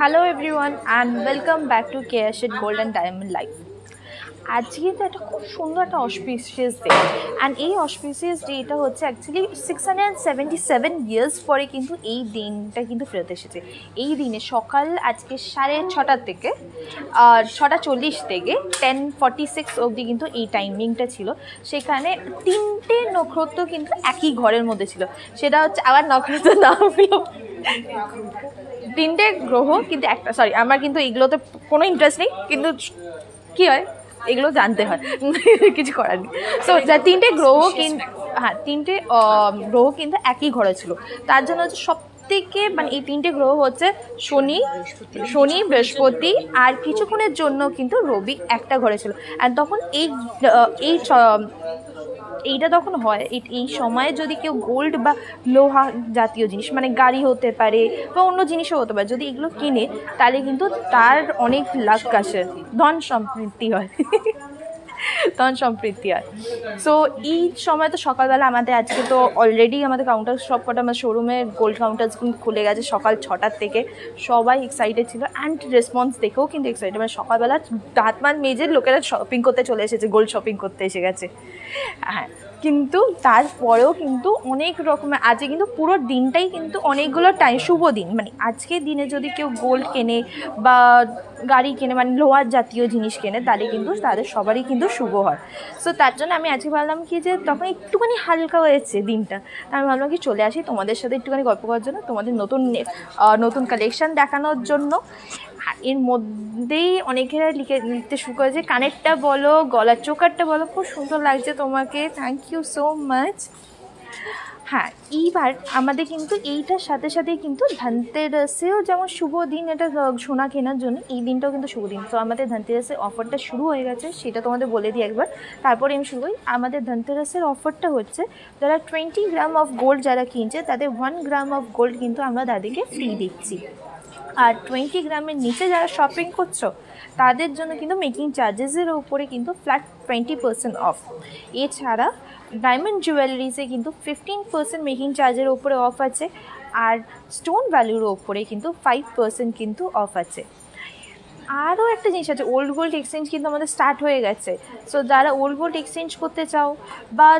Hello everyone and welcome back to Care Shit Diamond Life. আজকে তো একটা খুব সুন্দর একটা অসপিসিয়াস ডে অ্যান্ড এই অসপিসিয়াস ডেটা হচ্ছে actually six hundred seventy seven years পরে কিন্তু এই দিনটা কিন্তু ফেরত এসেছে। এই দিনে সকাল আজকে সাড়ে ছটার থেকে আর ছটা চল্লিশ থেকে টেন ফর্টি সিক্স অবধি কিন্তু এই টাইমিংটা ছিল। সেখানে তিনটে নক্ষত্র কিন্তু একই ঘরের মধ্যে ছিল। সেটা হচ্ছে আবার নক্ষত্র নামগুলো তিনটে গ্রহ কিন্তু একটা সরি আমার কিন্তু এগুলোতে কোনো ইন্টারেস্ট নেই। কিন্তু কী হয়? এগুলো জানতে হয়। কিছু করার নেই। সো তিনটে গ্রহ কিন্তু হ্যাঁ তিনটে গ্রহ কিন্তু একই ঘরে ছিল। তার জন্য হচ্ছে সব থেকে মানে এই তিনটে গ্রহ হচ্ছে শনি শনি, বৃহস্পতি, আর কিছুক্ষণের জন্য কিন্তু রবি একটা ঘরে ছিল। আর তখন এই এই এইটা তখন হয়, এই- সময়ে যদি কেউ গোল্ড বা লোহা জাতীয় জিনিস মানে গাড়ি হতে পারে বা অন্য জিনিসও হতে পারে, যদি এগুলো কিনে, তাহলে কিন্তু তার অনেক লাখ আসে ধন সমৃদ্ধি হয়। ধন সম্প্রীতি আর সো এই সময় তো সকালবেলা আমাদের, আজকে তো অলরেডি আমাদের কাউন্টার সব কটা আমার শোরুমে গোল্ড কাউন্টার্সগুলো খুলে গেছে সকাল ছটার থেকে। সবাই এক্সাইটেড ছিল অ্যান্ড রেসপন্স দেখেও কিন্তু এক্সাইটেড মানে সকালবেলা দাঁতমান মান মেজের লোকেরা শপিং করতে চলে এসেছে গোল্ড শপিং করতে এসে গেছে। হ্যাঁ। কিন্তু তারপরেও কিন্তু অনেক রকমের আজকে কিন্তু পুরো দিনটাই কিন্তু অনেকগুলো টাইম শুভ দিন। মানে আজকের দিনে যদি কেউ গোল্ড কেনে বা গাড়ি কেনে মানে লোহার জাতীয় জিনিস কেনে, তাহলে কিন্তু তাদের সবারই কিন্তু শুভ হয়। সো তার জন্য আমি আজকে ভাবলাম কি যে তখন একটুখানি হালকা হয়েছে দিনটা। আমি ভাবলাম কি চলে আসি তোমাদের সাথে একটুখানি গল্প করার জন্য তোমাদের নতুন নতুন কালেকশান দেখানোর জন্য। আর এর মধ্যেই অনেকেরা লিখে লিখতে শুরু করেছে কানেরটা বলো, গলার চোকারটা বলো, খুব সুন্দর লাগছে তোমাকে। থ্যাংক ইউ সো মাচ হ্যাঁ এইবার আমাদের কিন্তু এইটার সাথে সাথে কিন্তু ধনতেরাসেও যেমন শুভ দিন, এটা সোনা কেনার জন্য এই দিনটাও কিন্তু শুভ দিন। তো আমাদের ধনতেরাসের অফারটা শুরু হয়ে গেছে, সেটা তোমাদের বলে দিই একবার। তারপরে আমি শুরু করি। আমাদের ধনতেরাসের অফারটা হচ্ছে, যারা টোয়েন্টি গ্রাম অফ গোল্ড যারা কিনছে, তাদের ওয়ান গ্রাম অফ গোল্ড কিন্তু আমরা তাদেরকে ফ্রি দিচ্ছি। আর টোয়েন্টি গ্রামের নিচে যারা শপিং করছ, তাদের জন্য কিন্তু মেকিং চার্জেসের উপরে কিন্তু ফ্ল্যাট টোয়েন্টি পার্সেন্ট অফ এছাড়া ডায়মন্ড জুয়েলারিসে কিন্তু ফিফটিন পার্সেন্ট মেকিং চার্জের উপরে অফ আছে, আর স্টোন ভ্যালুর ওপরে কিন্তু ফাইভ পার্সেন্ট কিন্তু অফ আছে। আরও একটা জিনিস আছে ওল্ড গোল্ড এক্সচেঞ্জ কিন্তু আমাদের স্টার্ট হয়ে গেছে। সো যারা ওল্ড গোল্ড এক্সচেঞ্জ করতে চাও বা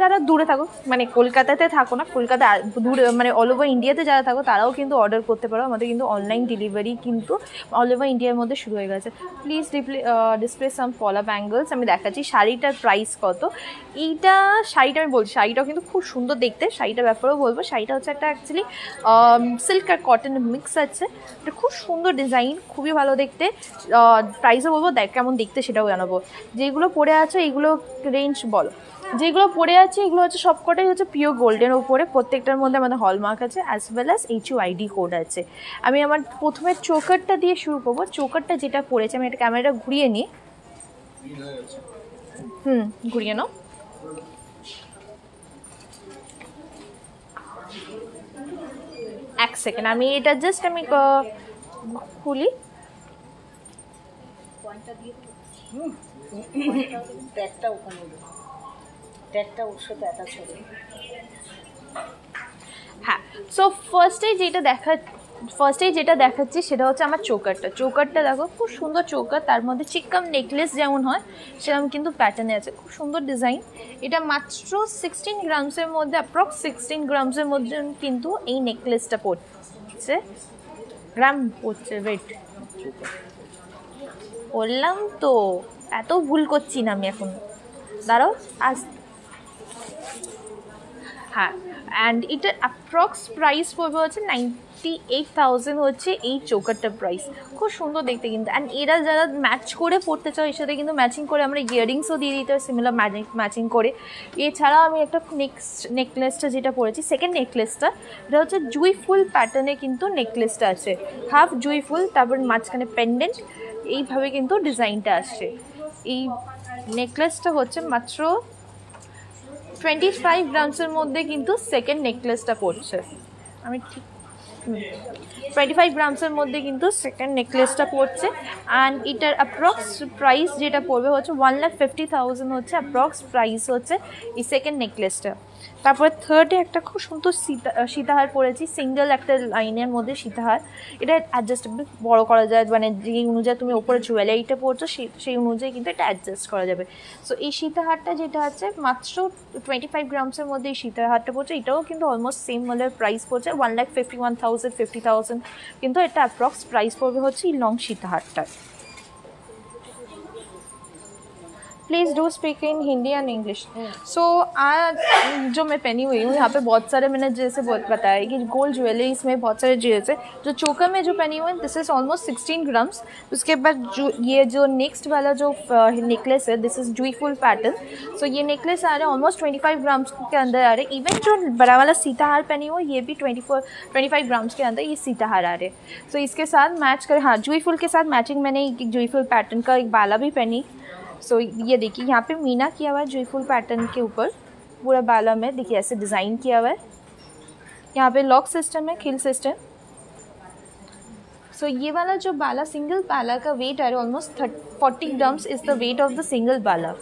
যারা দূরে থাকো মানে কলকাতাতে থাকো না, কলকাতা দূরে মানে অল ওভার ইন্ডিয়াতে যারা থাকো, তারাও কিন্তু অর্ডার করতে পারো। আমাদের কিন্তু অনলাইন ডেলিভারি কিন্তু অল ওভার ইন্ডিয়ার মধ্যে শুরু হয়ে গেছে। প্লিজ ডিপ্লে ডিসপ্লে সাম ফলা ব্যাঙ্গলস আমি দেখাচ্ছি শাড়িটার প্রাইস কত। এইটা শাড়িটা আমি বলছি, শাড়িটাও কিন্তু খুব সুন্দর দেখতে। শাড়িটার ব্যাপারেও বলব। শাড়িটা হচ্ছে একটা অ্যাকচুয়ালি সিল্ক আর কটন মিক্স আছে। এটা খুব সুন্দর ডিজাইন খুবই ভালো দেখতে। প্রাইসও বলব, দেখ কেমন দেখতে সেটাও জানাব। যেগুলো পরে আছে এইগুলো রেঞ্জ বলো। যেগুলো পরে আছে, এগুলো হচ্ছে সবকটাই হচ্ছে পিওর গোল্ডের উপরে। প্রত্যেকটার মধ্যে আমাদের হলমার্ক আছে as well as H ID code আছে। আমি আমার প্রথমে চোকারটা দিয়ে শুরু করব। চোকারটা যেটা পড়েছে, আমি একটা ক্যামেরাটা ঘুরিয়ে নিই। হুম, ঘুরিয়ে নাও। এক সেকেন্ড আমি এটা জাস্ট আমি খুলি। ওখানে। দেবো। ট্যাগটা ওর সাথে হ্যাঁ সো ফার্স্টেই যেটা দেখা ফার্স্টেই যেটা দেখাচ্ছি সেটা হচ্ছে আমার চোকারটা চোকারটা দেখো, খুব সুন্দর চোকার তার মধ্যে চিক্কাম নেকলেস যেমন হয়, সেরকম কিন্তু প্যাটার্নে আছে, খুব সুন্দর ডিজাইন এটা মাত্র সিক্সটিন গ্রামসের মধ্যে অ্যাপ্রক্স সিক্সটিন গ্রামসের মধ্যে কিন্তু এই নেকলেসটা পড়ছে। গ্রাম পড়ছে ওয়েট বললাম তো, এত ভুল করছি না আমি এখন। দাঁড়াও, আজ হ্যাঁ অ্যান্ড এটা অ্যাপ্রক্স প্রাইস পড়বে হচ্ছে নাইনটি এইট থাউজেন্ড হচ্ছে এই চোকারটার প্রাইস খুব সুন্দর দেখতে কিন্তু অ্যান্ড এরা যারা ম্যাচ করে পড়তে চাও এর সাথে কিন্তু ম্যাচিং করে আমরা ইয়ারিংসও দিয়ে দিতে হয় সিমিলার ম্যাচিং করে। এছাড়াও আমি একটা নেক্সট নেকলেসটা যেটা পরেছি সেকেন্ড নেকলেসটা এটা হচ্ছে জুই ফুল প্যাটার্নে কিন্তু নেকলেসটা আছে। হাফ জুই ফুল তারপর মাঝখানে পেন্ডেন্ট এইভাবে কিন্তু ডিজাইনটা আসছে। এই নেকলেসটা হচ্ছে মাত্র টোয়েন্টি ফাইভ গ্রামসের মধ্যে কিন্তু সেকেন্ড নেকলেসটা পড়ছে আমি ঠিক টোয়েন্টি ফাইভ গ্রামসের মধ্যে কিন্তু সেকেন্ড নেকলেসটা পড়ছে অ্যান্ড এটার অ্যাপ্রক্স প্রাইস যেটা পড়বে হচ্ছে ওয়ান লাখ ফিফটি থাউজেন্ড হচ্ছে অ্যাপ্রক্স প্রাইস হচ্ছে এই সেকেন্ড নেকলেসটা তারপরে থার্ডে একটা খুব সুন্দর সীতা সীতাহার পরেছি সিঙ্গেল একটা লাইনের মধ্যে সীতাহার। এটা অ্যাডজাস্টেবল বড় করা যায় মানে যে অনুযায়ী তুমি ওপরে জুয়েলারিটা পড়ছো সেই সেই অনুযায়ী কিন্তু এটা অ্যাডজাস্ট করা যাবে। সো এই সীতাহারটা যেটা আছে, মাত্র টোয়েন্টি ফাইভ গ্রামসের মধ্যে এই সীতাহারটা পড়ছে এটাও কিন্তু অলমোস্ট সেম মলের প্রাইস পড়ছে one lakh fifty one thousand fifty thousand কিন্তু এটা অ্যাপ্রক্স প্রাইস পড়বে হচ্ছে এই long সীতাহারটা please do speak in Hindi and English so आज जो मैं पहनी हुई हूँ यहाँ पे बहुत सारे मैंने जैसे बहुत बताया कि गोल्ड ज्वेलरीज में बहुत सारे ज्वेलर्स है। जो चोकर में जो पहनी हुई है this is almost sixteen grams उसके बाद जो ये जो नेक्स्ट वाला जो नेकलेस है दिस इज़ जुई फुल पैटर्न सो ये नेकलेस आ रहे हैं ऑलमोस्ट ट्वेंटी फाइव ग्राम्स के अंदर आ रहे हैं। इवन जो बड़ा वाला सीताहार पहनी हुई ये भी twenty four twenty five grams के अंदर ये सीताहार आ रहे हैं। सो इसके साथ मैच कर हाँ जुई फुल के साथ मैचिंग मैंने एक जुई फुल पैटर्न का एक बाला भी पहनी। सो ये देखिए, यहाँ पे मीना किया हुआ है जुईफुल पैटर्न के ऊपर पूरा बाला में देखिए, ऐसे डिज़ाइन किया हुआ है। यहाँ पे लॉक सिस्टम है खिल सिस्टम सो ये वाला जो बाला सिंगल बाला का वेट है almost thirty forty grams is the weight of the single बाला।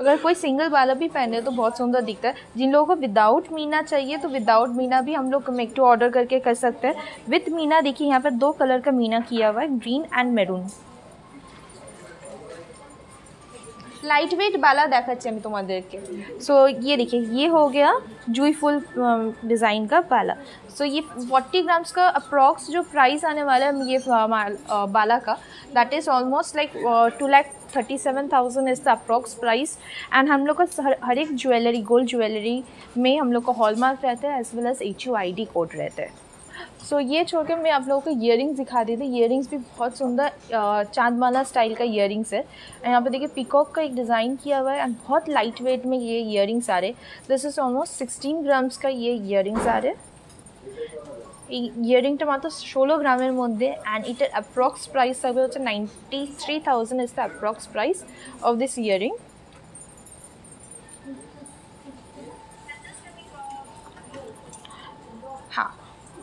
अगर कोई सिंगल बाला भी पहने तो बहुत सुंदर दिखता है। जिन लोगों को विदाउट मीना चाहिए तो विदाउट मीना भी हम लोग मेक टू ऑर्डर करके कर सकते हैं। विथ मीना, देखिए, यहाँ पर दो कलर का मीना किया हुआ है green and maroon light weight বালা দেখাচ্ছি আমি তোমাদেরকে सो ये देखिए ये हो गया जुई फुल डिज़ाइन का बाला सो so, ये 40 ग्राम्स का अप्रॉक्स जो प्राइस आने वाला है ये बाला का that is almost like two lakh thirty seven thousand is the approx price and हम लोग का हर, हर एक ज्वेलरी गोल्ड ज्वेलरी में हम लोग का हॉलमार्क रहता है as well as H U I D code रहता है सो so, ये छोड़ के मैं आप लोगों को इयर दिखा दी थी इयर भी बहुत सुंदर चांदमाला स्टाइल का इयर है यहाँ पे देखिए पिकॉक का एक डिज़ाइन किया हुआ है एंड बहुत लाइट वेट में ये इयर आ रहे this is almost sixteen grams का ये इयर आ रहे ইয়ারিংটা মাত্র ষোলো গ্রামের মধ্যে অ্যান্ড এটার অ্যাপ্রক্স প্রাইস থাকবে হচ্ছে ninety three thousand is the approx price of this earring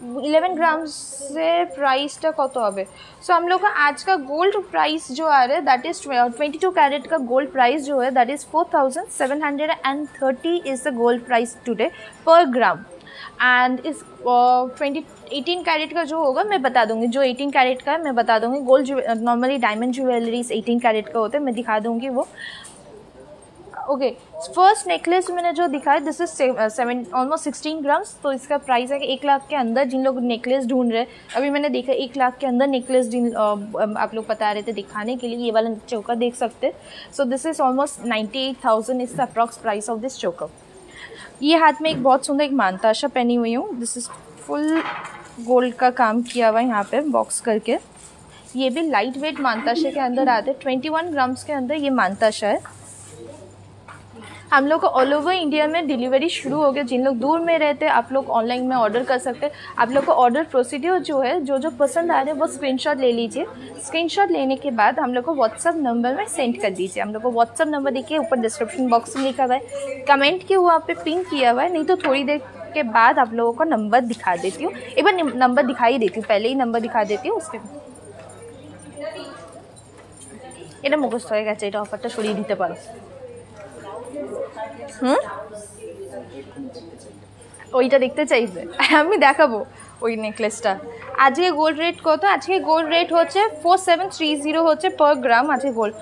eleven gram से प्राइस टा कत হবে सो हम लोग का आज का गोल्ड प्राइस जो आ रहा है दैट इज़ 22 कैरेट का गोल्ड प्राइस जो है that is 4730 is the gold price today per gram and इस ट्वेंटी एटीन कैरेट का जो होगा, मैं बता दूँगी। जो एटीन कैरेट का है, मैं बता दूँगी। Gold normally diamond jewelleries eighteen carat का होता है, मैं दिखा दूँगी वो। ओके फ़र्स्ट नेकलेस मैंने जो दिखाया this is seven almost sixteen grams तो इसका प्राइस है एक लाख के अंदर जिन लोग नेकलेस ढूंढ रहे हैं। अभी मैंने देखा एक लाख के अंदर नेकलेस जिन uh, आप लोग बता रहे थे दिखाने के लिए ये वाला चौका देख सकते so this is almost ninety eight thousand is the approx price of this चौका। ये हाथ में एक बहुत सुंदर एक मानताशा पहनी हुई हूँ। दिस इज़ फुल गोल्ड का काम किया हुआ है यहाँ पे बॉक्स करके। ये भी लाइट वेट मानताशा के अंदर आते हैं। ट्वेंटी वन ग्राम्स के अंदर ये मानताशा है। हम लोग को ऑल ओवर इंडिया में डिलीवरी शुरू हो गया जिन लोग दूर में रहते हैं आप लोग ऑनलाइन में ऑर्डर कर सकते हैं आप लोग को ऑर्डर प्रोसीड्योर जो है जो जो पसंद आ रहे हैं वो स्क्रीनशॉट ले लीजिए स्क्रीनशॉट लेने के बाद हम लोग को व्हाट्सअप नंबर में सेंड कर दीजिए हम लोग को व्हाट्सअप नंबर देखिए ऊपर डिस्क्रिप्शन बॉक्स में लिखा हुआ है कमेंट के वहाँ पे पिन किया हुआ है नहीं तो थोड़ी देर के बाद आप लोगों को नंबर दिखा देती हूँ एक बार नंबर दिखाई देती हूँ पहले ही नंबर दिखा देती हूँ उसके এটা মুখস্থ হয়ে গেছে এটা অফারটা সরিয়ে দিতে পারো হুম ওইটা দেখতে চাইছে আমি দেখাবো ওই নেকলেসটা আজকে গোল্ড রেট কত আজকে গোল্ড রেট হচ্ছে ফোর সেভেন থ্রি জিরো হচ্ছে পার গ্রাম আজকে গোল্ড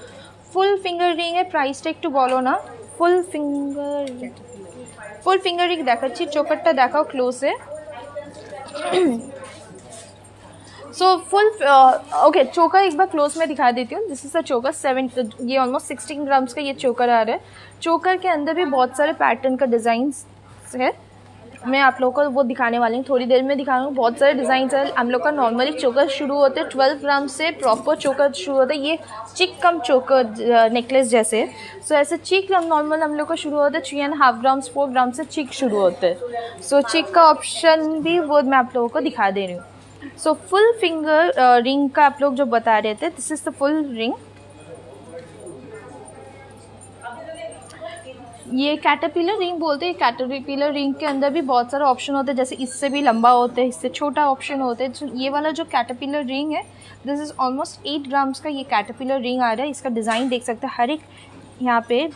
ফুল ফিঙ্গার রিংয়ের প্রাইসটা একটু বলো না full finger full finger ring দেখাচ্ছি চোকারটা দেখাও ক্লোজে सो फुल ओके चोकर एक बार क्लोज में दिखा देती हूँ this is the choker seven ये ऑलमोस्ट सिक्सटीन ग्राम्स का ये चोकर आ रहा है चोकर के अंदर भी बहुत सारे पैटर्न का डिज़ाइन है। मैं आप लोगों को वो दिखाने वाली हूँ, थोड़ी देर में दिखाऊँगा बहुत सारे डिज़ाइन है। हम लोग का नॉर्मली चोकर शुरू होते हैं ट्वेल्व ग्राम से प्रॉपर चोकर शुरू होता है। ये चिक कम चोकर नेकलेस जैसे। सो ऐसे चिक नॉर्मल हम लोग का शुरू होता है। Three and half grams four gram से चिक शुरू होते हैं। सो चिक का ऑप्शन भी वो मैं आप लोगों को दिखा दे रही हूँ। सो फुल फिंगर रिंग का आप लोग जो बता रहे थे this is the full ring ये कैटरपिलर रिंग बोलते हैं। कैटरपिलर रिंग के अंदर भी बहुत सारे ऑप्शन होते हैं। जैसे इससे भी लंबा होता है, इससे छोटा ऑप्शन होता है। तो ये वाला जो कैटरपिलर रिंग है this is almost eight grams का ये कैटरपिलर रिंग आ रहा है। इसका डिज़ाइन देख सकते हैं। हर एक यहाँ पे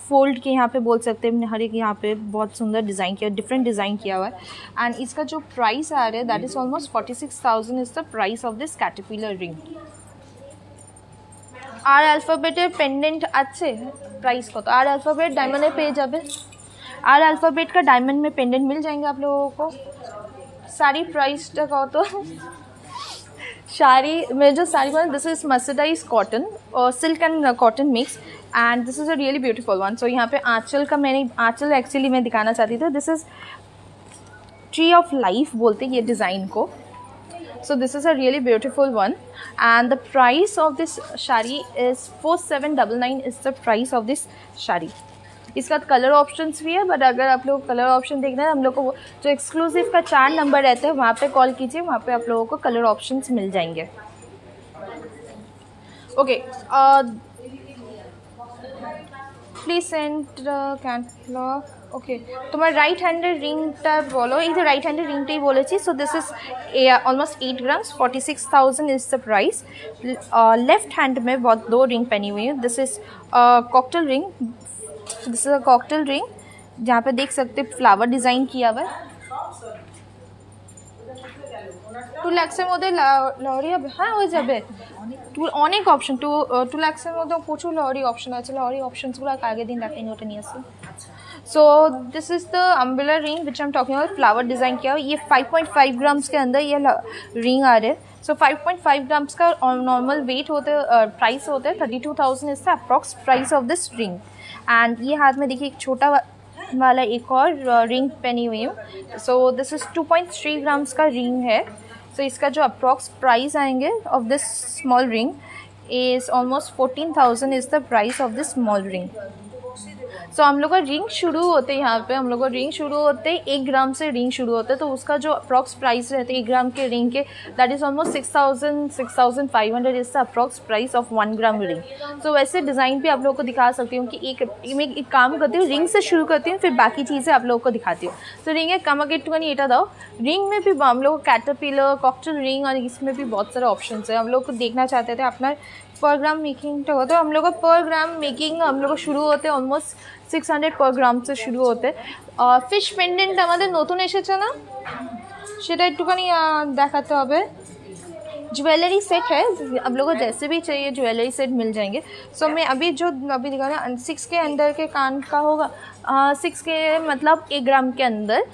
फोल्ड के यहाँ पे बोल सकते हैं। हर एक यहाँ पे बहुत सुंदर डिज़ाइन किया डिफरेंट डिज़ाइन किया हुआ है। एंड इसका जो प्राइस आ रहा है that is almost forty six thousand is the price of this caterpillar ring আর অ্যালফাবেটের পেন্ডেন্ট আছে? प्राइस को तो आर अल्फ़ाबेट डायमंड में पेज अब आर अल्फ़ाबेट का डायमंड में पेंडेंट मिल जाएँगे आप लोगों को सारी प्राइस कहो तो साड़ी मेरे जो sari one this is mercerised cotton और silk and cotton mix and this is a really beautiful one so यहाँ पे आंचल का मैंने, आंचल एक्चुअली मैं दिखाना चाहती थी। This is tree of life बोलते हैं ये डिज़ाइन को। so, this is a really beautiful one. And the price of this shari is 4799 is the price of this shari इसका तो कलर ऑप्शंस भी है बट अगर आप लोग कलर ऑप्शन देखना है, हम लोग को जो एक्सक्लूसिव का चार नंबर रहते हैं, वहाँ पे कॉल कीजिए, वहाँ पे आप लोगों को कलर ऑप्शंस मिल जाएँगे। ओके प्लीज़ सेंट कैन ওকে তোমার রাইট হ্যান্ডের রিংটা বলো এই তো রাইট হ্যান্ডের রিংটাই বলেছি so this is almost eight grams forty six thousand is the price left hand में बहुत दो रिंग पहनी हुई है this is cocktail ring this is a cocktail ring जहाँ पे देख सकते फ्लावर डिज़ाइन किया हुआ है টু ল্যাক্সের মধ্যে লহরি হবে হ্যাঁ হয়ে যাবে টু অনেক অপশন টু টু ল্যাক্সের মধ্যে প্রচুর লহরি অপশন আছে লহরি অপশনসগুলো আগের দিন দেখাইনি ওটা নিয়ে আসি so this is the umbrella ring which am talking flower design किया हुआ। ये 5.5 ग्राम्स के अंदर ये रिंग आ रहे। हैं सो so 5.5 ग्राम्स का नॉर्मल वेट होते प्राइस होता है thirty two thousand is the approx price of this ring and ये हाथ में देखिए एक छोटा वाला एक और रिंग पहनी हुई हूँ। सो दिस इज़ 2.3 ग्राम्स का रिंग है। सो so, इसका जो अप्रॉक्स प्राइस आएँगे of this small ring is almost fourteen thousand is the price of this small ring so so, हम लोग का रिंग शुरू होते हैं यहाँ पे हम लोग का रिंग शुरू होते हैं एक ग्राम से रिंग शुरू होता है तो उसका जो अप्रॉक्स प्राइस रहता है एक ग्राम के रिंग के that is almost six thousand six thousand five hundred is the approx price of one gram ring so वैसे डिज़ाइन भी आप लोगों को दिखा सकती हूँ कि एक मैं एक काम करती हूँ रिंग से शुरू करती हूँ फिर बाकी चीज़ें आप लोगों को दिखाती हूँ। तो रिंग है कम अगेट टू एटा दाओ रिंग में भी हम लोग कैटरपिलर कॉकटेल रिंग और इसमें भी बहुत सारे ऑप्शन है। हम लोग को देखना चाहते थे अपना पर ग्राम मेकिंग तो हम लोग पर ग्राम मेकिंग हम लोग शुरू होते ऑलमोस्ट सिक्स हंड्रेड पर ग्राम से शुरू होते ফিশ पेंडेंट हमारे नतून एस ना? से একটুখানি देखाते হবে ज्वेलरी सेट है आप लोगों को जैसे भी चाहिए ज्वेलरी सेट मिल जाएँगे। सो so, मैं अभी जो अभी दिखा रहा सिक्स के अंदर के कान का होगा। सिक्स के मतलब एक ग्राम के अंदर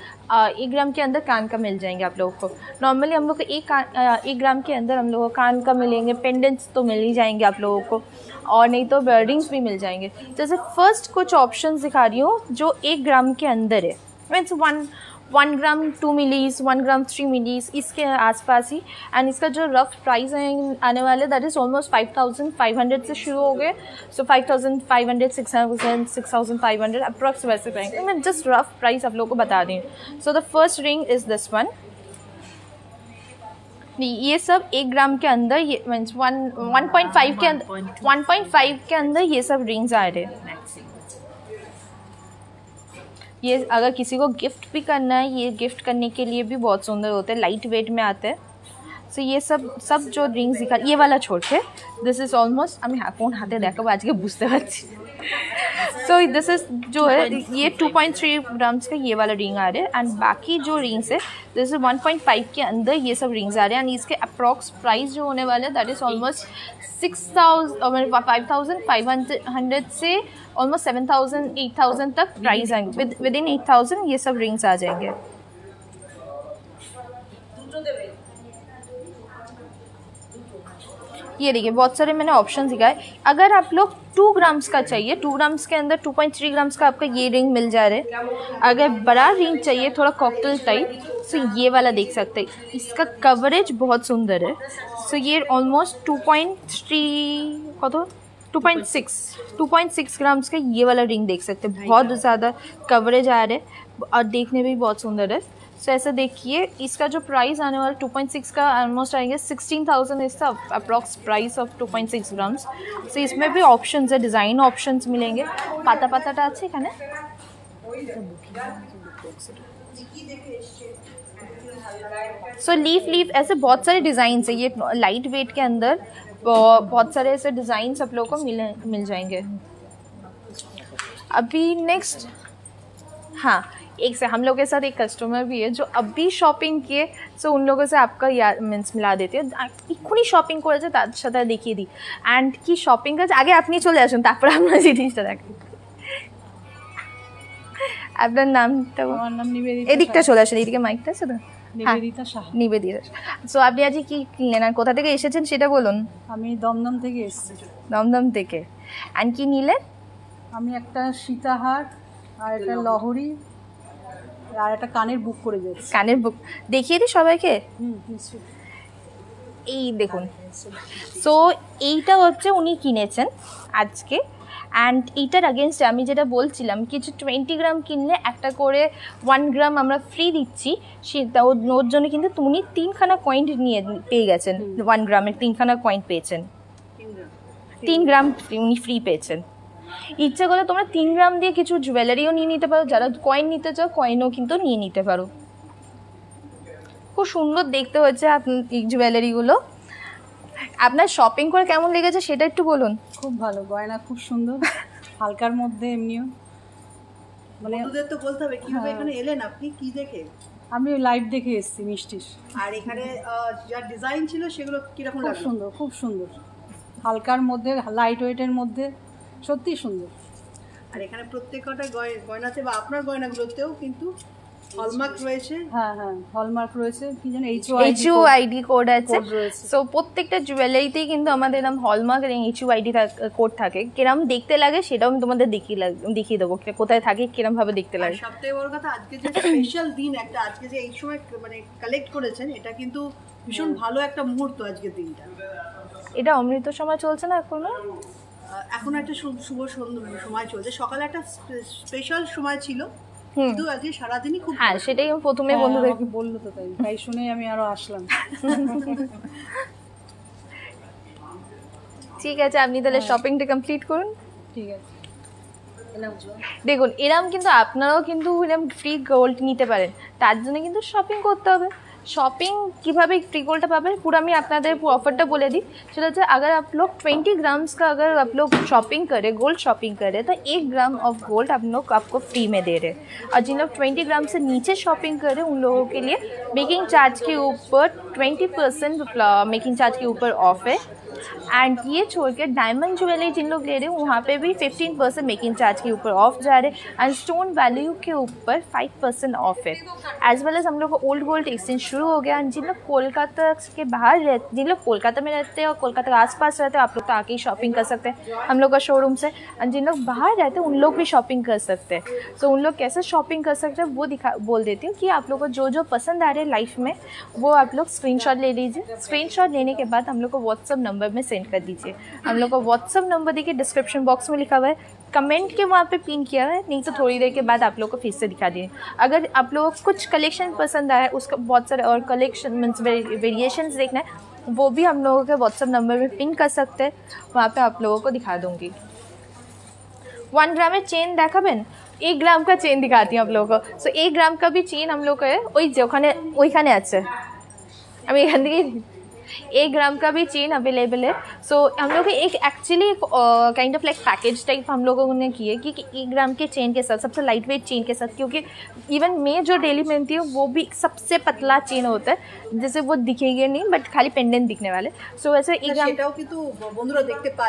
एक ग्राम के अंदर कान का मिल जाएँगे आप लोगों को। नॉर्मली हम लोग को एक कान एक ग्राम के अंदर हम लोग को कान का मिलेंगे पेंडेंट्स तो मिल ही जाएँगे आप लोगों को, और नहीं तो रिंग्स भी मिल जाएँगे। जैसे फ़र्स्ट कुछ ऑप्शन दिखा रही हूँ, जो एक ग्राम के अंदर है। Means one one gram two millis one gram three millis इसके आसपास ही। एंड इसका जो रफ प्राइस आने वाले that is almost five thousand five hundred से शुरू हो गए। So five thousand five hundred six thousand six thousand five hundred approx वैसे पाएँगे मैं जस्ट रफ प्राइस आप लोगों को बता हूँ। So the first ring is this one ये सब एक ग्राम के अंदर ये means one one point five के अंदर वन पॉइंट फाइव के अंदर ये सब रिंग्स आ रहे हैं। ये अगर किसी को गिफ्ट भी करना है ये गिफ्ट करने के लिए भी बहुत सुंदर होते हैं लाइट वेट में आते हैं सो ये सब सब जो रिंग्स दिखा ये वाला छोड़ के दिस इज़ ऑलमोस्ट আমি কোন হাতে দেখাবো আজকে বুঝতে পারছি सो दिस इज जो है ये 2.3 ग्राम्स का ये वाला रिंग आ रहा है एंड बाकी जो रिंग्स है दिस इज 1.5 के अंदर ये सब रिंग्स आ रहे हैं एंड इसके अप्रॉक्स प्राइस जो होने वाले हैं that is almost six thousand five thousand five hundred से almost seven thousand eight thousand तक प्राइस आएँगे। With with in eight thousand ये सब रिंग्स आ जाएँगे। ये देखिए बहुत सारे मैंने ऑप्शन दिखाए। अगर आप लोग टू ग्राम्स का चाहिए टू ग्राम्स के अंदर टू पॉइंट थ्री ग्राम्स का आपका ये रिंग मिल जा रहा है। अगर बड़ा रिंग चाहिए थोड़ा कॉकटेल टाइप सो ये वाला देख सकते हैं। इसका कवरेज बहुत सुंदर है। सो ये ऑलमोस्ट टू पॉइंट थ्री कत 2.6 2.6 ग्राम्स का ये वाला रिंग देख सकते हैं। बहुत ज़्यादा कवरेज आ रहा है और देखने में भी बहुत सुंदर है। सो ऐसा देखिए इसका जो प्राइस आने वाला 2.6 का ऑलमोस्ट आएँगे 16,000 इसका approx price of 2.6 grams. So इसमें भी ऑप्शन है डिज़ाइन ऑप्शन मिलेंगे। पाता पाता टा अच्छे खाने सो लीफ लीफ ऐसे बहुत सारे डिज़ाइन है। ये लाइट वेट के अंदर बहुत सारे ऐसे डिज़ाइन आप लोगों को मिल मिल जाएंगे अभी नेक्स्ट हाँ एक से हम लोग के साथ एक कस्टमर भी है जो अभी शॉपिंग किए सो उन लोगों से आपका याद मीन्स মিলা দিতে এক্ষুনি শপিং করেছে তার সাথে দেখিয়ে দিই অ্যান্ড কি শপিং করেছে আগে আপনি চলে আসুন তারপরে আমরা জিনিসটা দেখি আপনার নামটা বলুন। আমার নাম নিবেদিতা এদিকটা চলে আসেন এদিকে মাইকটা আছে তো নিবেদিতা নিবেদিতা সো আপনি আজকে কি কিনলেন আর কোথা থেকে এসেছেন সেটা বলুন। আমি দমদম থেকে এসেছি। দমদম থেকে। অ্যান্ড কি নিলেন? আমি একটা সীতাহার আর একটা লহরি আর একটা কানের বুক করে যাচ্ছি কানের বুক। দেখিয়ে দিই সবাইকে? হুম নিশ্চয়ই। এই দেখুন। সো এইটা হচ্ছে উনি কিনেছেন আজকে। অ্যান্ড এইটার আগেনস্টে আমি যেটা বলছিলাম কিছু টোয়েন্টি গ্রাম কিনলে একটা করে ওয়ান গ্রাম আমরা ফ্রি দিচ্ছি সেটা ওর ওর জন্য কিন্তু উনি তিনখানা কয়েন্ট নিয়ে পেয়ে গেছেন ওয়ান গ্রামের তিনখানা কয়েন্ট পেয়েছেন। তিন গ্রাম উনি ফ্রি পেয়েছেন। ইচ্ছা করলে তোমরা তিন গ্রাম দিয়ে কিছু জুয়েলারিও নিয়ে নিতে পারো যারা কয়েন নিতে চাও কয়েনও কিন্তু নিয়ে নিতে পারো। খুব সুন্দর দেখতে হচ্ছে আপনার জুয়েলারিগুলো আপনার শপিং করে কেমন লেগেছে সেটা একটু বলুন। খুব ভালো গয়না খুব সুন্দর হালকার মধ্যে এমনিও। মানে ওদের তো বলতে হবে কীভাবে হ্যাঁ। এখানে এলেন আপনি কি দেখে? আমি লাইভ দেখে এসেছি মিষ্টির। আর এখানে যা ডিজাইন ছিল সেগুলো কীরকম খুব সুন্দর খুব সুন্দর। হালকার মধ্যে লাইট ওয়েটের মধ্যে সত্যি সুন্দর। আর এখানে প্রত্যেকটা গয়- গয়নাতে বা আপনার গয়নাগুলোতেও কিন্তু হলমার্ক রয়েছে? হ্যাঁ হ্যাঁ হলমার্ক রয়েছে। কি জানি H H U ID code আছে। সো প্রত্যেকটা জুয়েলারিতেই কিন্তু আমাদের এরকম হলমার্ক এবং এইচ ইউ আইডি কোড থাকে কিরম দেখতে লাগে সেটাও আমি তোমাদের দেখিয়ে দেখিয়ে দেবো। কোথায় থাকে কিরম ভাবে দেখতে লাগে। সবথেকে বড় কথা আজকে যে স্পেশাল দিন একটা আজকে যে এই সময় মানে কালেক্ট করেছেন এটা কিন্তু ভীষণ ভালো একটা মুহূর্ত আজকের দিনটা। এটা অমৃত সময় চলছে না এখনও? এখন একটা শুভ সুন্দর সময় চলছে। সকালে একটা স্পেশাল সময় ছিল। কিন্তু আজকে সারাদিনই খুব হ্যাঁ সেটাই আমি প্রথমে বন্ধুদেরকে বলল তো তাই। তাই শুনেই আমি আরও আসলাম। ঠিক আছে আপনি তাহলে হ্যাঁ। শপিংটা কমপ্লিট করুন। ঠিক আছে। দেখুন এরম কিন্তু আপনারাও কিন্তু এরম ফ্রি গোল্ড নিতে পারেন। তার জন্য কিন্তু শপিং করতে হবে। शॉपिंग কিভাবে ফ্রি গোল্ডটা পাবেন পুরো আমি আপনাদের অফারটা বলে দিই সেটা হচ্ছে अगर आप लोग 20 ग्राम्स का अगर आप लोग शॉपिंग करें गोल्ड शॉपिंग करें तो एक ग्राम ऑफ गोल्ड आप लोग आपको फ्री में दे रहे हैं और जिन लोग 20 ग्राम से नीचे शॉपिंग करें उन लोगों के लिए मेकिंग चार्ज के ऊपर 20 परसेंट मेकिंग चार्ज के ऊपर ऑफ है एंड ये छोड़ के डायमंड ज्वेलरी जिन लोग ले रहे हैं, वहाँ पे भी 15 परसेंट मेकिंग चार्ज के ऊपर ऑफ़ जा रहे एंड स्टोन वैल्यू के ऊपर 5 परसेंट ऑफ़ है। एज वेल एज हम लोग ओल्ड गोल्ड एक्सचेंज शुरू हो गया एंड जिन लोग कोलकाता के बाहर रहते जिन लोग कोलकाता में रहते हैं और कोलकाता के आसपास रहते हैं, आप लोग तो आके ही शॉपिंग कर सकते हैं। हम लोग का शोरूम से एंड जिन लोग बाहर रहते हैं, उन लोग भी शॉपिंग कर सकते हैं। सो उन लोग कैसे शॉपिंग कर सकते हैं, वो दिखा, बोल देती हूँ कि आप लोग को जो जो पसंद आ रहे हैं लाइफ में, वो आप लोग स्क्रीनशॉट ले लीजिए। स्क्रीनशॉट लेने के बाद हम लोग को व्हाट्सअप नंबर में सेंड कर दीजिए हम लोग को व्हाट्सअप नंबर देखिए डिस्क्रिप्शन बॉक्स में लिखा हुआ है कमेंट के वहाँ पे पिन किया हुआ है नहीं तो थोड़ी देर के बाद आप लोग को फिर से दिखा दिए अगर आप लोगों को कुछ कलेक्शन पसंद आया है उसका बहुत सारे और कलेक्शन मीन्स वेरिएशंस देखना है वो भी हम लोगों के व्हाट्सअप नंबर में पिन कर सकते हैं वहाँ पे आप लोगों को दिखा दूँगी ওয়ান গ্রামের চেন দেখাবেন এক গ্রাম কা চেন दिखाती हूँ आप लोगों को सो एक ग्राम का भी चेन हम लोग का है ওই যে ওখানে ওইখানে আছে আমি এখান থেকে एक ग्राम का भी चेन अवेलेबल है। सो so, हम लोग एक actually kind of like package type हम लोगों ने किए कि, कि एक ग्राम के चेन के साथ सबसे लाइट वेट चेन के साथ क्योंकि इवन मैं जो डेली पहनती हूँ वो भी सबसे पतला चेन होता है। जैसे वो दिखेंगे नहीं बट खाली पेंडेंट दिखने वाले। सो so, वैसे एक ग्राम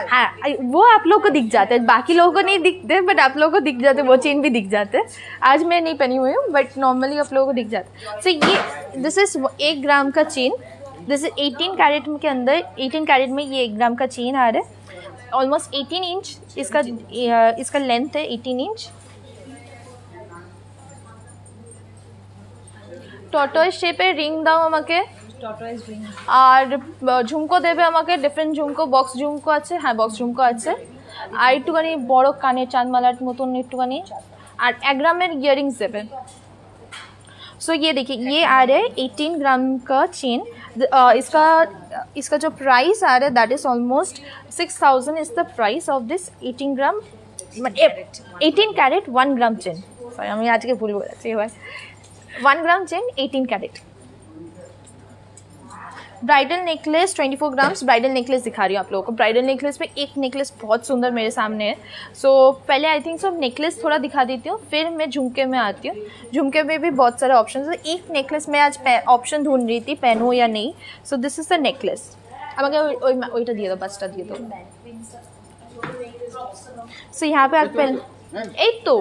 हाँ वो आप लोग को दिख जाता है। बाकी लोगों को नहीं दिखते बट आप लोगों को दिख जाते वो चेन भी दिख जाते आज मैं नहीं पहनी हुई हूँ बट नॉर्मली आप लोगों को दिख जाता सो ये दिस इज़ एक ग्राम का चेन। दिस इज 18 कैरेट के अंदर 18 कैरेट में ये एक ग्राम का चेन आ रहा है ऑलमोस्ट 18 इंच इसका इसका लेंथ है 18 इंच টর্টয়েস শেপের রিং দাও আমাকে আর আহ, ঝুমকো দেবে আমাকে ডিফারেন্ট ঝুমকো বক্স ঝুমকো আছে হ্যাঁ বক্স ঝুমকো আছে আর একটুখানি বড় কানে চাঁদমালার মতন একটুখানি আর এক গ্রামের ইয়ারিংস দেবে सो ये देखिए ये आ रहा है 18 ग्राम का चेन इसका इसका जो प्राइस आ रहा है that is almost six thousand is the price of this eighteen gram eighteen carat one gram chain sorry हमें आज के भूल बोला चाहिए one gram chain eighteen carat bridal necklace 24 grams bridal necklace दिखा रही हूँ आप लोगों को ब्राइडल नेकलेस में एक नेकलेस बहुत सुंदर मेरे सामने है सो so, पहले आई थिंक सब नेकलेस थोड़ा दिखा देती हूँ फिर मैं झुमके में आती हूँ झुमके में भी बहुत सारे ऑप्शन है एक नेकलेस मैं आज ऑप्शन ढूंढ रही थी पहनूँ या नहीं so this is the necklace আমাকে ওই ওই- ওইটা দিয়ে দাও বাসটা দিয়ে দাও সো यहाँ पे आप पहले এই তো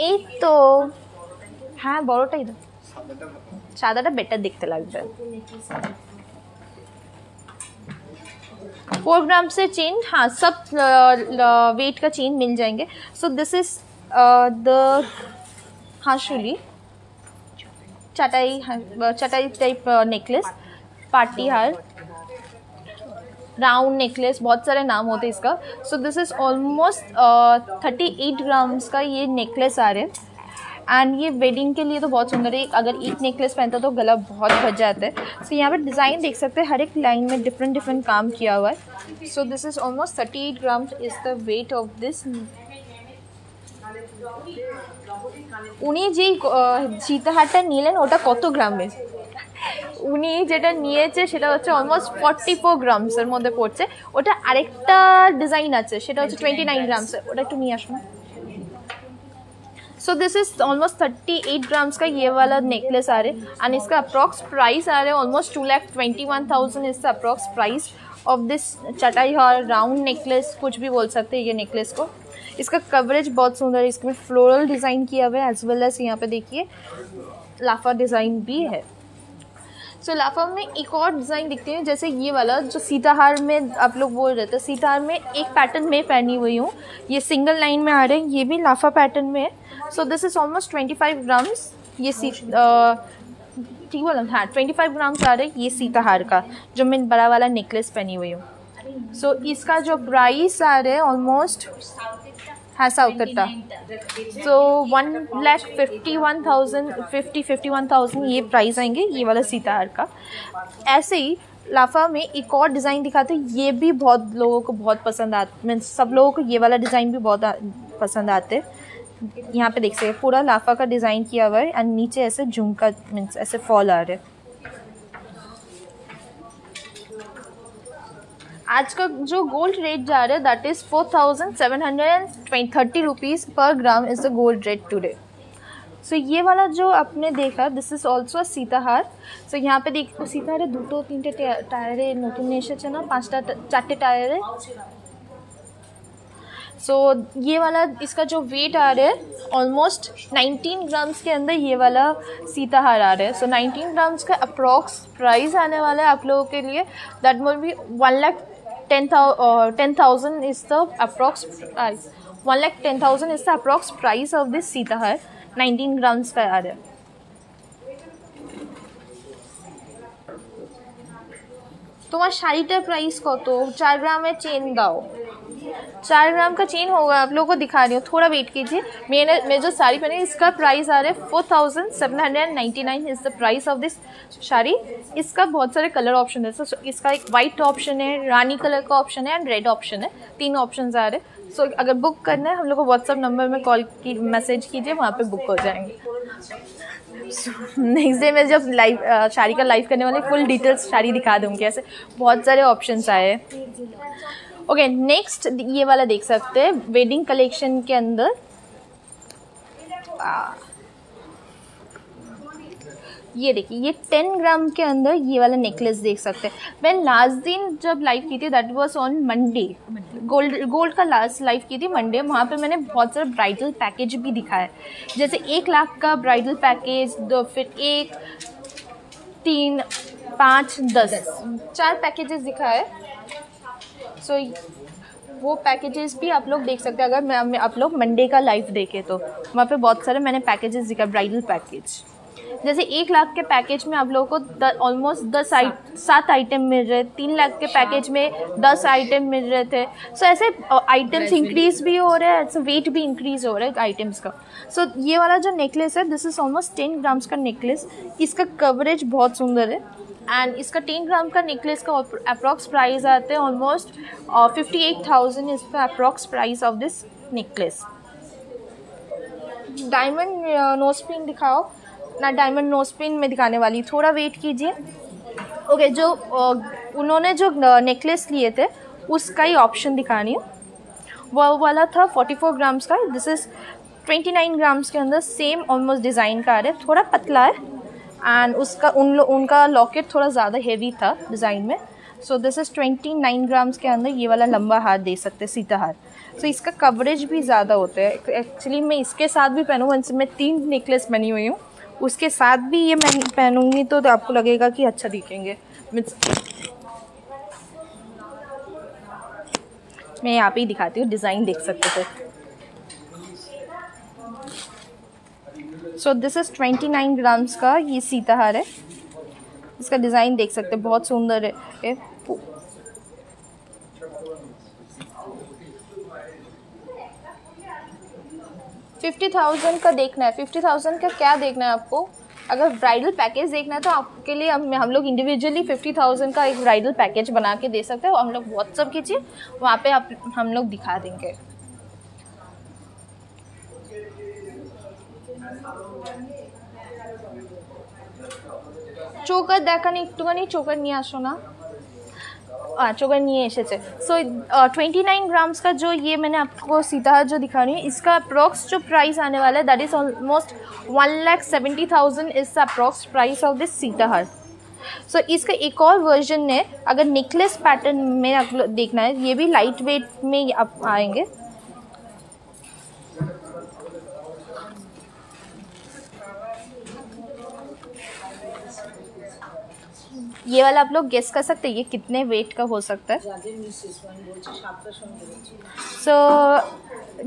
এই তো হ্যাঁ বড়টাই দাও সাদাটা বেটার দেখতে লাগবে फोर ग्राम से चेन हाँ सब वेट का चेन मिल जाएंगे सो दिस इज द हाशुली चटाई हाँ, चटाई टाइप नेकलेस पार्टी हार राउंड नेकलेस बहुत सारे नाम होते हैं इसका so this is almost thirty eight grams का ये नेकलेस आ रहे हैं एंड ये वेडिंग के लिए तो बहुत सुंदर है अगर एक नेकलेस पहनता तो गला बहुत बच जाता है सो so, यहाँ पर डिज़ाइन देख सकते हैं हर एक लाइन में डिफरेंट डिफरेंट काम किया हुआ है so this is almost thirty eight grams is the weight of this উনি যেই আহ, সীতাহারটা নিলেন ওটা কত গ্রামের উনি যেটা নিয়েছে সেটা হচ্ছে অলমোস্ট ফর্টি ফোর গ্রামসের মধ্যে পড়ছে ওটা আরেকটা ডিজাইন আছে সেটা হচ্ছে টোয়েন্টি নাইন গ্রামসের ওটা একটু নিয়ে আসুন so this is almost thirty eight grams का ये वाला नेकलेस आ रहे एंड इसका अप्रॉक्स प्राइस आ रहा है almost two lakh twenty one thousand is the approx price of this चटाई और राउंड नेकलेस कुछ भी बोल सकते हैं ये नेकलेस को। इसका कवरेज बहुत सुंदर है इसमें फ्लोरल डिज़ाइन किया हुआ है एज वेल एज यहाँ पे देखिए लाफा डिज़ाइन भी है। सो so, लाफा में एक और डिज़ाइन दिखते हैं जैसे ये वाला जो सीताहार में आप लोग बोल रहे थे सीताहार में एक पैटर्न में पहनी हुई हूँ। ये सिंगल लाइन में आ रहे हैं ये भी लाफा पैटर्न में है। So this is almost twenty five grams ये सी ठीक बोला? हाँ ट्वेंटी फाइव ग्राम्स आ रहे ये सीताहार का जो मैं बड़ा वाला नेकलेस पहनी हुई हूँ। सो so, इसका जो प्राइस आ रहा है ऑलमोस्ट हाँ साउथटा so one lakh fifty one thousand fifty fifty one thousand ये प्राइस आएँगे ये वाला सीताहार का। ऐसे ही लाफा में एक और डिज़ाइन दिखाते हैं ये भी बहुत लोगों को बहुत पसंद आते मीन्स सब लोगों को ये वाला डिज़ाइन भी बहुत पसंद आते हैं। यहाँ पे देख सकते हैं पूरा लाफा का डिज़ाइन किया हुआ है एंड नीचे ऐसे झुमका मीन्स ऐसे फॉल आ रहे हैं आज का जो गोल्ड रेट जा रहा है that is four thousand seven hundred and thirty rupees per gram is the gold rate today so ये वाला जो आपने देखा दिस इज ऑल्सो सीताहार সো यहाँ पे দেখো सीताहारे দুটো তিনটে টে- টায়ারে নতুন এসেছে না পাঁচটা টা- চারটে টায়ারে सो ये वाला इसका जो वेट आ रहा है ऑलमोस्ट 19 ग्राम्स के अंदर ये वाला सीताहार आ रहा है सो 19 ग्राम्स का अप्रॉक्स प्राइस आने वाला है आप लोगों के लिए that will be one lakh ten ten thousand is the approx price one lakh ten thousand is the approx price of this सीताहार 19 grams का आ रहा है তোমার শাড়িটার প্রাইস কত চার গ্রামের চেন দাও चार ग्राम का चेन होगा, आप लोगों को दिखा रही हूँ। थोड़ा वेट कीजिए। मैंने मैं जो साड़ी पहनी इसका प्राइस आ रहा है four thousand seven hundred and ninety nine is the price of this sari. इसका बहुत सारे कलर ऑप्शन है। सो इसका एक वाइट ऑप्शन है, रानी कलर का ऑप्शन है एंड रेड ऑप्शन है। तीन ऑप्शन आ रहे हैं। सो अगर बुक करना है, हम लोग को व्हाट्सअप नंबर में कॉल की मैसेज कीजिए, वहाँ पे बुक हो जाएँगे। नेक्स्ट डे में जब लाइव साड़ी का लाइव करने वाले फुल डिटेल्स साड़ी दिखा दूँगी। ऐसे बहुत सारे ऑप्शंस आए हैं। ओके नेक्स्ट ये वाला देख सकते हैं वेडिंग कलेक्शन के अंदर। ये देखिए, ये टेन ग्राम के अंदर ये वाला नेकलेस देख सकते हैं। मैं लास्ट दिन जब लाइव की थी that was on Monday gold gold का लास्ट लाइव की थी मंडे वहाँ पे मैंने बहुत सारा ब्राइडल पैकेज भी दिखाया जैसे एक लाख का ब्राइडल पैकेज दो, फिर एक, तीन, पाँच, दस। चार पैकेजेस दिखाए। सो वो पैकेजेस भी आप लोग देख सकते हैं अगर मैं मैं- आप लोग मंडे का लाइव देखें तो। वहाँ पे बहुत सारे मैंने पैकेजेस दिखा ब्राइडल पैकेज जैसे एक लाख के पैकेज में आप लोगों को ऑलमोस्ट दस आई सात आइटम मिल रहे तीन लाख के पैकेज में दस आइटम मिल रहे थे। सो so, ऐसे आइटम्स इंक्रीज भी हो रहे हैं ऐसे वेट भी इंक्रीज हो रहा है आइटम्स का। सो so, ये वाला जो नेकलेस है this is almost ten grams का नेकलेस इसका कवरेज बहुत सुंदर है। एंड इसका टेन ग्राम का नेकलेस का अप्रॉक्स प्राइस आते हैं almost fifty eight thousand is the approx price of this necklace diamond nose pin दिखाओ। ना डायमंड नोज़ पिन में दिखाने वाली थोड़ा वेट कीजिए। ओके okay, जो uh, उन्होंने जो नेकलेस लिए थे उसका ही ऑप्शन दिखानी है। वो वाला था 44 ग्राम्स का। दिस इज़ 29 ग्राम्स के अंदर सेम ऑलमोस्ट डिज़ाइन का आ रहा है। थोड़ा पतला है। एंड उसका उन लो, उनका लॉकेट थोड़ा ज़्यादा हेवी था डिज़ाइन में। सो दिस इज़ 29 ग्राम्स के अंदर ये वाला लंबा हार दे सकते हैं सीता हार सो so, इसका कवरेज भी ज़्यादा होता है। एक्चुअली मैं इसके साथ भी पहनूँ मैं तीन नेकलेस पहनी हुई हूँ। उसके साथ भी ये मैं पहनूँगी तो, तो आपको लगेगा कि अच्छा दिखेंगे। मैं यहाँ पे ही दिखाती हूँ डिज़ाइन देख सकते थे। So this is twenty nine grams का ये सीताहार है। इसका डिज़ाइन देख सकते हैं, बहुत सुंदर है। फिफ्टी थाउज़ेंड का देखना है। फिफ्टी थाउज़ेंड का क्या देखना है आपको? अगर ब्राइडल पैकेज देखना है तो आपके लिए हम हम लोग इंडिविजुअली फिफ्टी थाउज़ेंड का एक ब्राइडल पैकेज बना के दे सकते हैं और हम लोग व्हाट्सअप कीजिए, वहाँ पे आप, हम लोग दिखा देंगे। চোকার দেখানি একটুখানি চোকার নিয়ে আসো না चोकर नहीं एसे सो ट्वेंटी नाइन ग्राम्स का जो ये मैंने आपको सीता जो दिखा रही हूँ इसका अप्रॉक्स जो प्राइस आने वाला है that is almost one lakh seventy thousand is the approx price of this सीताहर so इसका एक और वर्जन है अगर नेकलेस पैटर्न में आप देखना है ये भी लाइट वेट में आप आएंगे ये वाला आप लोग गेस कर सकते हैं ये कितने वेट का हो सकता है सो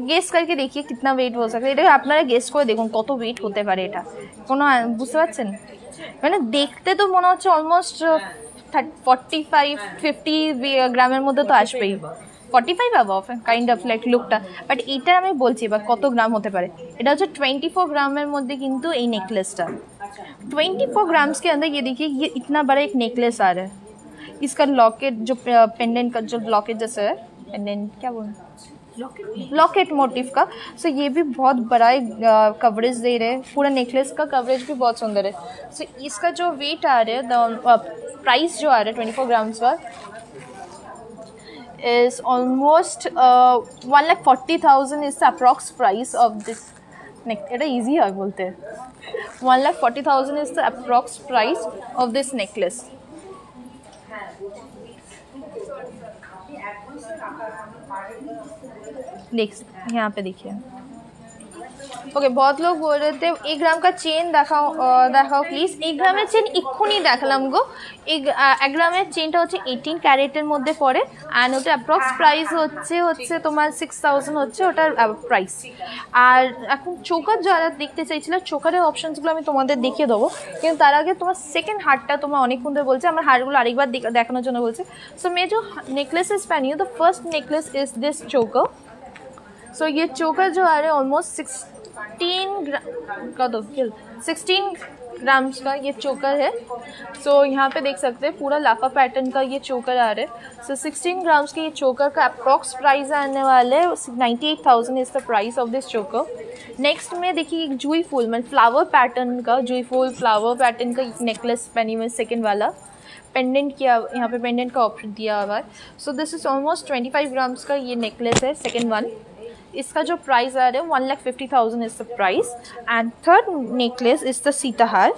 গেস करके देखिए कितना वेट हो सकता है এটা আপনারা গেস করে দেখুন কত ওয়েট হতে পারে এটা কোনো বুঝতে পারছেন মানে দেখতে তো মনে হচ্ছে অলমোস্ট ফর্টি ফাইভ ফিফটি গ্রামের মধ্যে তো আসবেই forty five of kind of like লুকটা বাট এইটা আমি বলছি এবার কত গ্রাম হতে পারে এটা হচ্ছে টোয়েন্টি ফোর গ্রামের মধ্যে কিন্তু এই নেকলেসটা ट्वेंटी फोर ग्राम्स के अंदर ये देखिए ये इतना बड़ा एक नेकलेस आ रहा है। इसका लॉकेट जो पेंडेंट का जो लॉकेट जैसा है पेंडेंट क्या बोल लॉकेट मोटिव का। सो ये भी बहुत बड़ा एक कवरेज दे रहे हैं। पूरा नेकलेस का कवरेज भी बहुत सुंदर है। सो इसका जो वेट आ रहा है प्राइस जो आ रहा है ट्वेंटी फोर ग्राम्स का is almost uh, 1 lakh 40,000 is the approx price of this এটা ইজি হয় বলতে one lakh forty thousand is the approx price of this necklace next यहाँ पे देखिए ওকে বহুত লোক বল रहे थे एक ग्राम का चेन দেখাও দেখাও প্লিজ এক গ্রামের চেন এক্ষুনি দেখালাম গো এক গ্রামের চেনটা হচ্ছে এইটিন ক্যারেটের মধ্যে পড়ে অ্যান্ড ওটা অ্যাপ্রক্স প্রাইস হচ্ছে হচ্ছে তোমার সিক্স থাউজেন্ড হচ্ছে ওটার প্রাইস আর এখন চোকার যারা দেখতে চাইছিল চোকারের অপশানসগুলো আমি তোমাদের দেখিয়ে দেবো কিন্তু তার আগে তোমার সেকেন্ড হারটা তোমার অনেকক্ষণ ধরে বলছে আমার হারগুলো আরেকবার দেখানোর জন্য বলছে सो मैं जो नेकलेसेस पहनी हूँ the first necklace is this choker so ये चोकर जो आ रहे हैं ऑलमोस्ट सिक्स सिक्सटीन का दो सिक्सटीन ग्राम्स का ये चोकर है। सो so, यहाँ पे देख सकते हैं पूरा लाफा पैटर्न का ये चोकर आ रहा है। सो सिक्सटीन ग्राम्स के ये चोकर का अप्रॉक्स प्राइस आने वाला है। Ninety eight thousand is the price of this choker next में देखिए एक जूई फूल मतलब फ्लावर पैटर्न का जुई फूल फ्लावर पैटर्न का नेकलेस पहनी हुई सेकेंड वाला। पेंडेंट किया यहाँ पे पेंडेंट का ऑप्शन दिया हुआ है। So this is almost twenty five grams का ये नेकलेस है सेकेंड वन इसका जो प्राइस आ रहा है one lakh fifty thousand is the price and third necklace is the sitahar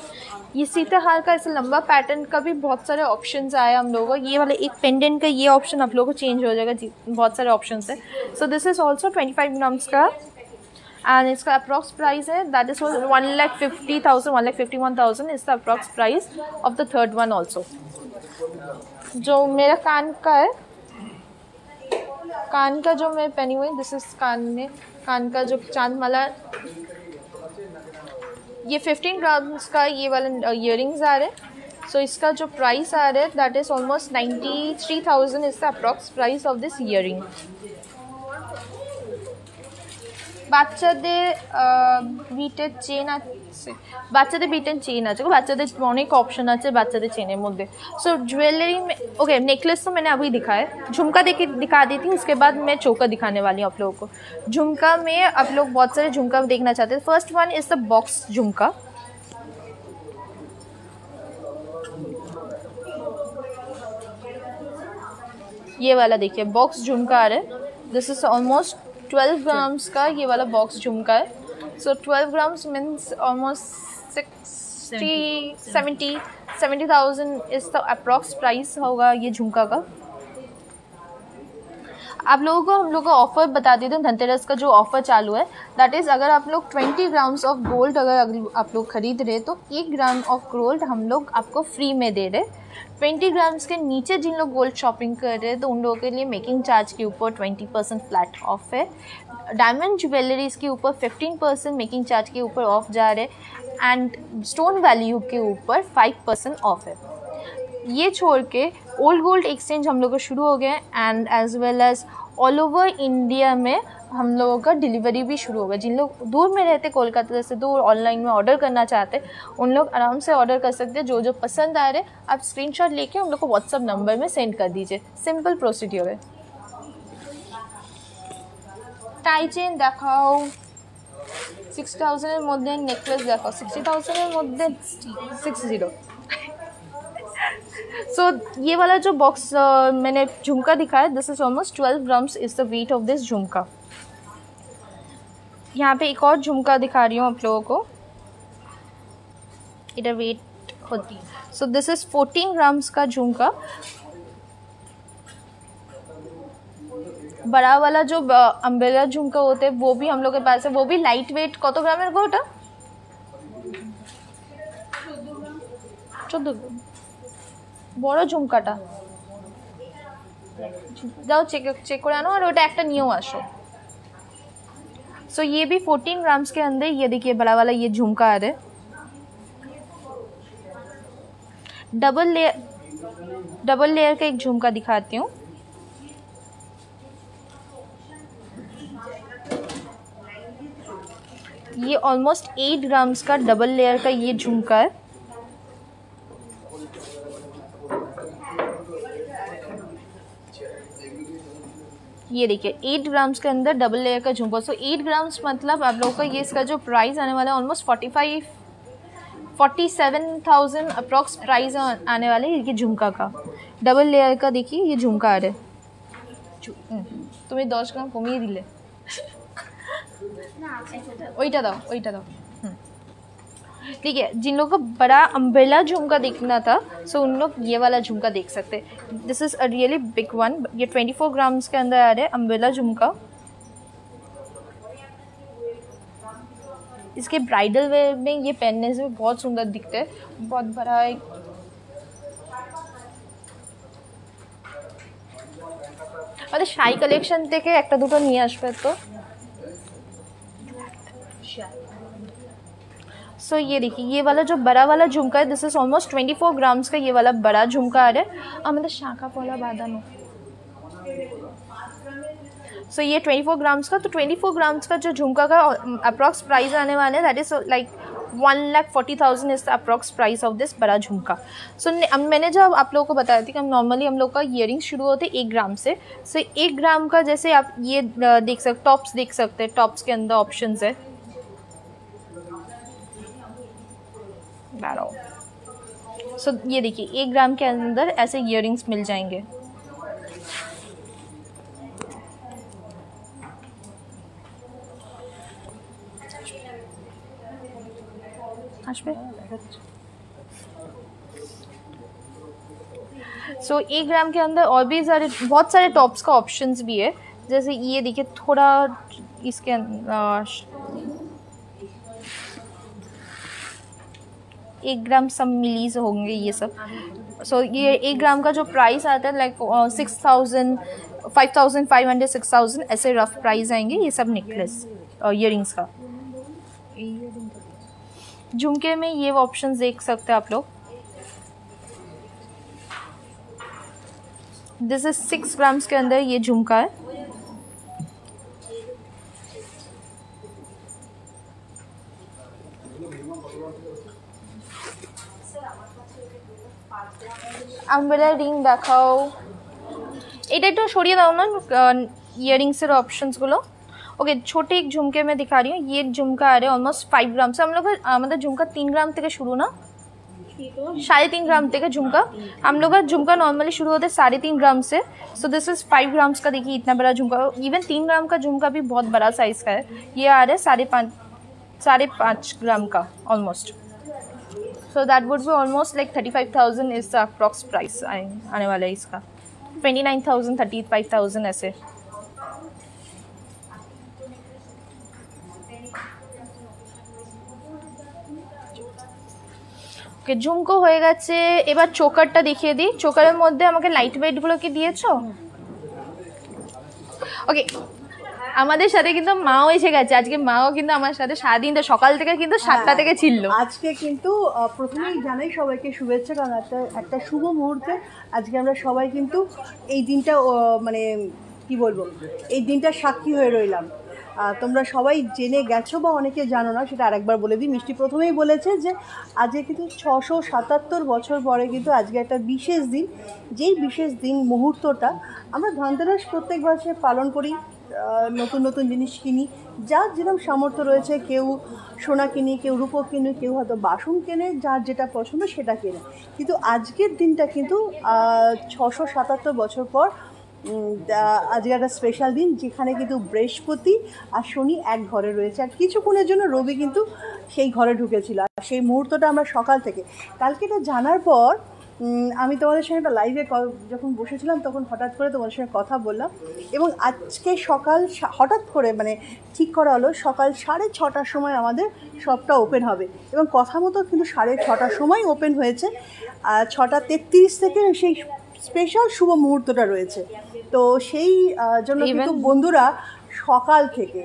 ये सीताहार का ऐसे लंबा पैटर्न का भी बहुत सारे ऑप्शन आए हम लोगों को। ये वाले एक पेंडेंट का ये ऑप्शन आप लोगों को चेंज हो जाएगा बहुत सारे ऑप्शन है। So this is also twenty five grams का। एंड इसका अप्रॉक्स प्राइस है that is one lakh fifty thousand one lakh fifty one thousand is the approx price of the third one also जो मेरा कान का है कान का जो मैं पहनी हुई दिस इज कान में कान का जो चांद माला ये 15 ग्राम्स का ये वाला इयरिंग्स आ रहे हैं सो इसका जो प्राइस आ रहा है that is almost ninety three thousand is the approx price of this earring বাচ্চাদের বিটের চেন আছে বাচ্চাদের বিটের চেন আছে বাচ্চাদের অনেক ऑप्शन আছে বাচ্চাদের চেনের মধ্যে सो ज्वेलरी में ओके नेकलेस तो मैंने अभी दिखाया झुमका देखिए दिखा देती हूँ उसके बाद मैं चौका दिखाने वाली हूँ आप लोगों को झुमका में आप लोग बहुत सारे झुमका देखना चाहते हैं first one is the box jhumka ये वाला देखिए बॉक्स झुमका आ रहा है दिस इज ऑलमोस्ट 12 ग्राम्स का ये वाला बॉक्स झुमका है So 12 grams means almost sixty seventy seventy thousand is the approx price होगा ये झुमका का। आप लोगों को हम लोग का ऑफ़र बता देते हैं धनतेरस का जो ऑफ़र चालू है दैट इज़ अगर आप लोग 20 ग्राम्स ऑफ़ गोल्ड अगर अगर आप लोग खरीद रहे तो एक ग्राम ऑफ़ गोल्ड हम लोग आपको फ्री में दे रहे ट्वेंटी ग्राम्स के नीचे जिन लोग गोल्ड शॉपिंग कर रहे हैं तो उन लोगों के लिए मेकिंग चार्ज के ऊपर ट्वेंटी परसेंट फ्लैट ऑफ़ है। डायमंड ज्वेलरीज के ऊपर फिफ्टीन परसेंट मेकिंग चार्ज के ऊपर ऑफ़ जा रहे एंड स्टोन वैल्यू के ऊपर फाइव परसेंट ऑफ़ है। ये छोड़ के ओल्ड गोल्ड एक्सचेंज हम लोग का शुरू हो गया and as well as all over India में हम लोगों का डिलीवरी भी शुरू होगा जिन लोग दूर में रहते कोलकाता से दूर ऑनलाइन में ऑर्डर करना चाहते उन लोग आराम से ऑर्डर कर सकते हैं जो जो पसंद आ रहे आप स्क्रीनशॉट लेके हम लोग को व्हाट्सअप नंबर में सेंड कर दीजिए सिंपल प्रोसीड्योर है টাই চেন দেখাও সিক্স থাউজেন্ডের মধ্যে নেকলেস দেখাও সিক্সটি থাউজেন্ডের মধ্যে সিক্স জিরো सो ये वाला जो बॉक्स मैंने झुमका दिखाया this is almost twelve grams is the weight of this jhumka यहाँ पे एक और झुमका दिखा रही हूँ आप लोगों को इधर वेट होती है so this is fourteen grams का झुमका बड़ा वाला जो अम्ब्रेला झुमका होते हैं वो भी हम लोग के पास है वो भी लाइट वेट কত গ্রামের গো ওটা চোদ্দ বড় ঝুমকাটা যাও চেক চেক করে আনো আর ওটা একটা নিয়েও আসো सो ये भी 14 ग्राम्स के अंदर, ये देखिए, बड़ा वाला ये झुमका आ रहा है। डबल लेयर डबल लेयर का एक झुमका दिखाती हूँ। ये ऑलमोस्ट एट ग्राम्स का डबल लेयर का ये झुमका है। ये देखिए एट ग्राम्स के अंदर डबल लेयर का झुमका सो एट ग्राम्स मतलब आप लोगों का ये इसका जो प्राइस आने वाला है almost forty five forty seven thousand approx price आने वाले ये झुमका का डबल लेयर का देखिए ये झुमका आ रहा है তুমি দশ গ্রাম কমিয়ে দিলে ওইটা দাও ওইটা দাও ठीक है जिन लोगों को बड़ा अम्ब्रेला झुमका देखना था सो उन लोग ये वाला झुमका देख सकते हैं this is a really big one ये 24 ग्राम्स के अंदर आ रहा है अम्ब्रेला झुमका इसके ब्राइडल वेयर में ये पहनने से बहुत सुंदर दिखते हैं बहुत बड़ा एक আমাদের শাই কালেকশন থেকে একটা দুটো নিয়ে আসবে তো सो ये देखिए ये वाला जो बड़ा वाला झुमका है this is almost twenty four grams का ये वाला बड़ा झुमका आ रहा है। और मतलब शाखा पोला बादानो सो so, ये ट्वेंटी फोर ग्राम्स का तो ट्वेंटी फोर ग्राम्स का जो झुमका का अप्रॉक्स प्राइस आने वाला है that is like one lakh forty thousand is the approx price of this बड़ा झुमका। सो so, मैंने जब आप लोगों को बताया था कि हम नॉर्मली हम लोग का इयरिंग शुरू होते एक ग्राम से सो so, एक ग्राम का जैसे आप ये देख सकते टॉप्स देख सकते हैं टॉप्स के अंदर ऑप्शन है। पैरो सो so, ये देखिए एक ग्राम के अंदर ऐसे इयर मिल जाएँगे। सो so, एक ग्राम के अंदर और भी सारे बहुत सारे टॉप्स का ऑप्शंस भी है। जैसे ये देखिए थोड़ा इसके एक ग्राम सब मिलीज होंगे ये सब। सो so, ये एक ग्राम का जो प्राइस आता है like six thousand five thousand five hundred six thousand ऐसे रफ प्राइस आएँगे ये सब नेकलेस इयरिंग्स का। झुमके में ये ऑप्शन देख सकते हैं आप लोग। दिस इज़ सिक्स ग्राम्स के अंदर ये झुमका है। আমব্রেলা রিং দেখাও। এটা একटू सरिए दाओ ना ईयरिंग्स के ऑप्शंसগুলো ओके छोटे एक झुमके में दिखा रही हूँ ये झुमका आ रहा है ऑलमोस्ट फाइव ग्राम से हम लोग मतलब झुमका तीन ग्राम थे शुरू ना साढ़े तीन ग्राम थे झुमका हम लोग का झुमका नॉर्मली शुरू होता है साढ़े तीन ग्राम से so this is five gram का देखिए इतना बड़ा झुमका इवन तीन ग्राम का झुमका भी बहुत बड़ा साइज़ का है। ये आ रहा है साढ़े पाँच साढ़े पाँच ग्राम का almost so that would be almost like thirty five thousand is the approx price आने वाला है इसका twenty nine thousand thirty five thousand ऐसे ওকে ঝুমকো হয়ে গেছে এবার চোকারটা দেখিয়ে দিই চোকারের মধ্যে আমাকে লাইট ওয়েটগুলো কি দিয়েছো ওকে আমাদের সাথে কিন্তু মাও এসে গেছে। আজকে মাও কিন্তু আমার সাথে সারাদিন সকাল থেকে কিন্তু সাতটা থেকে ছিল। আজকে কিন্তু প্রথমেই জানাই সবাইকে শুভেচ্ছা কারণ একটা একটা শুভ মুহূর্তে আজকে আমরা সবাই কিন্তু এই দিনটা মানে কি বলব এই দিনটা সাক্ষী হয়ে রইলাম। তোমরা সবাই জেনে গেছো বা অনেকে জানো না সেটা আরেকবার বলে দিই। মিষ্টি প্রথমেই বলেছে যে আজকে কিন্তু ছশো সাতাত্তর বছর পরে কিন্তু আজকে একটা বিশেষ দিন। যেই বিশেষ দিন মুহূর্তটা আমরা ধনতেরাস প্রত্যেক বছর পালন করি নতুন নতুন জিনিস কিনি। যার যেরকম সামর্থ্য রয়েছে, কেউ সোনা কিনি, কেউ রূপো কিনে, কেউ হয়তো বাসন কেনে, যার যেটা পছন্দ সেটা কেনে। কিন্তু আজকের দিনটা কিন্তু ছশো সাতাত্তর বছর পর আজকে একটা স্পেশাল দিন যেখানে কিন্তু বৃহস্পতি আর শনি এক ঘরে রয়েছে। আর কিছুক্ষণের জন্য রবি কিন্তু সেই ঘরে ঢুকেছিল। আর সেই মুহূর্তটা আমরা সকাল থেকে, কালকে এটা জানার পর আমি তোমাদের সঙ্গে একটা লাইভে যখন বসেছিলাম তখন হঠাৎ করে তোমাদের সঙ্গে কথা বললাম এবং আজকে সকাল হঠাৎ করে মানে ঠিক করা হলো সকাল সাড়ে ছটার সময় আমাদের সবটা ওপেন হবে এবং কথা মতো কিন্তু সাড়ে ছটার সময় ওপেন হয়েছে। আর ছটা তেত্রিশ থেকে সেই স্পেশাল শুভ মুহূর্তটা রয়েছে। তো সেই জন্য কিন্তু বন্ধুরা সকাল থেকে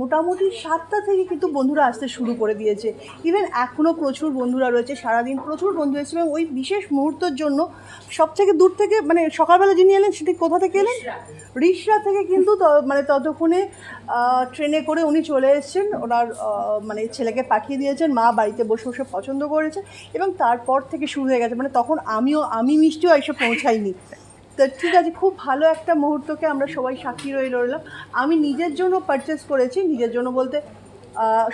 মোটামুটি সাতটা থেকে কিন্তু বন্ধুরা আসতে শুরু করে দিয়েছে। ইভেন এখনও প্রচুর বন্ধুরা রয়েছে সারাদিন প্রচুর বন্ধু এসেছে। এবং ওই বিশেষ মুহূর্তের জন্য সব থেকে দূর থেকে মানে সকালবেলা যিনি এলেন সেটি কোথা থেকে এলেন? রিসরা থেকে। কিন্তু মানে ততক্ষণে ট্রেনে করে উনি চলে এসেছেন। ওনার মানে ছেলেকে পাঠিয়ে দিয়েছেন মা বাড়িতে বসে বসে পছন্দ করেছে এবং তারপর থেকে শুরু হয়ে গেছে। মানে তখন আমিও আমি মিষ্টিও এসে পৌঁছাইনি। তো ঠিক আছে, খুব ভালো একটা মুহূর্তকে আমরা সবাই সাক্ষী রয়ে রইলাম আমি নিজের জন্য পারচেস করেছি, নিজের জন্য বলতে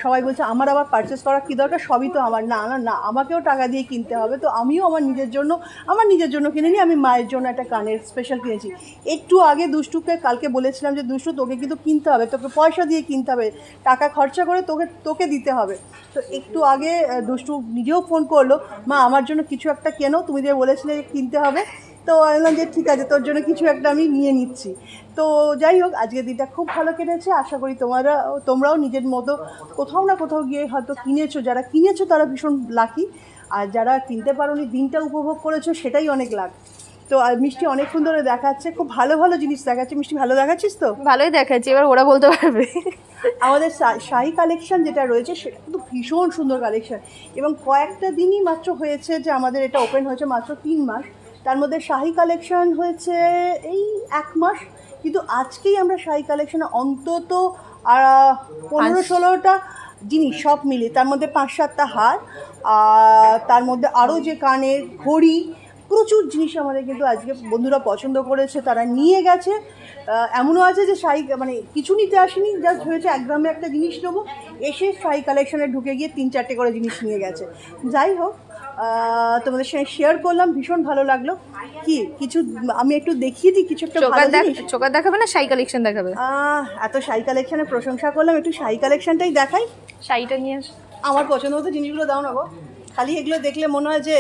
সবাই বলছে, আমার আবার পারচেস করার কী দরকার? সবই তো আমার। না না না, আমাকেও টাকা দিয়ে কিনতে হবে। তো আমিও আমার নিজের জন্য, আমার নিজের জন্য কিনিনি আমি মায়ের জন্য একটা কানের স্পেশাল কিনেছি। একটু আগে দুষ্টুকে কালকে বলেছিলাম যে, দুষ্টু, তোকে কিন্তু কিনতে হবে, তোকে পয়সা দিয়ে কিনতে হবে, টাকা খরচা করে তোকে তোকে দিতে হবে। তো একটু আগে দুষ্টু নিজেও ফোন করল, মা, আমার জন্য কিছু একটা কেনো, তুমি যে বলেছিলে কিনতে হবে। তো আমি বললাম যে ঠিক আছে তোর জন্য কিছু একটা আমি নিয়ে নিচ্ছি। তো যাই হোক আজকের দিনটা খুব ভালো কেটেছে। আশা করি তোমরা তোমরাও নিজের মতো কোথাও না কোথাও গিয়ে হয়তো কিনেছো। যারা কিনেছো তারা ভীষণ লাকি আর যারা কিনতে পারোনি দিনটা উপভোগ করেছ সেটাই অনেক লাখ তো আর মিষ্টি অনেক ধরে দেখাচ্ছে। খুব ভালো ভালো জিনিস দেখাচ্ছে। মিষ্টি ভালো দেখাচ্ছিস তো? ভালোই দেখাচ্ছে এবার ওরা বলতে পারবে। আমাদের শাহি কালেকশন যেটা রয়েছে সেটা কিন্তু ভীষণ সুন্দর কালেকশন এবং কয়েকটা দিনই মাত্র হয়েছে যে আমাদের এটা ওপেন হয়েছে মাত্র তিন মাস। তার মধ্যে শাহি কালেকশন হয়েছে এই এক মাস কিন্তু আজকেই আমরা শাহি কালেকশনে অন্তত পনেরো ষোলোটা জিনিস সব মিলে তার মধ্যে পাঁচ সাতটা হার আর তার মধ্যে আরও যে কানের ঘড়ি প্রচুর জিনিস আমাদের কিন্তু আজকে বন্ধুরা পছন্দ করেছে তারা নিয়ে গেছে। এমনও আছে যে শাড়ি মানে কিছু নিতে আসেনি জাস্ট হয়েছে এক গ্রামে একটা জিনিস নেব এসে শাড়ি কালেকশনে ঢুকে গিয়ে তিন চারটে করে জিনিস নিয়ে গেছে। যাই হোক তোমাদের সঙ্গে শেয়ার করলাম ভীষণ ভালো লাগল। কি কিছু আমি একটু দেখিয়ে দিই কিছু একটা ভালো জিনিস? চোকার দেখাবে না? শাড়ি কালেকশন দেখাবে। আহ, এত শাড়ি কালেকশনের প্রশংসা করলাম একটু শাড়ি কালেকশনটাই দেখাই। শাড়িটা নিয়ে আস। আমার পছন্দ মতো জিনিসগুলো দাও না গো। খালি এগুলো দেখলে মনে হয় যে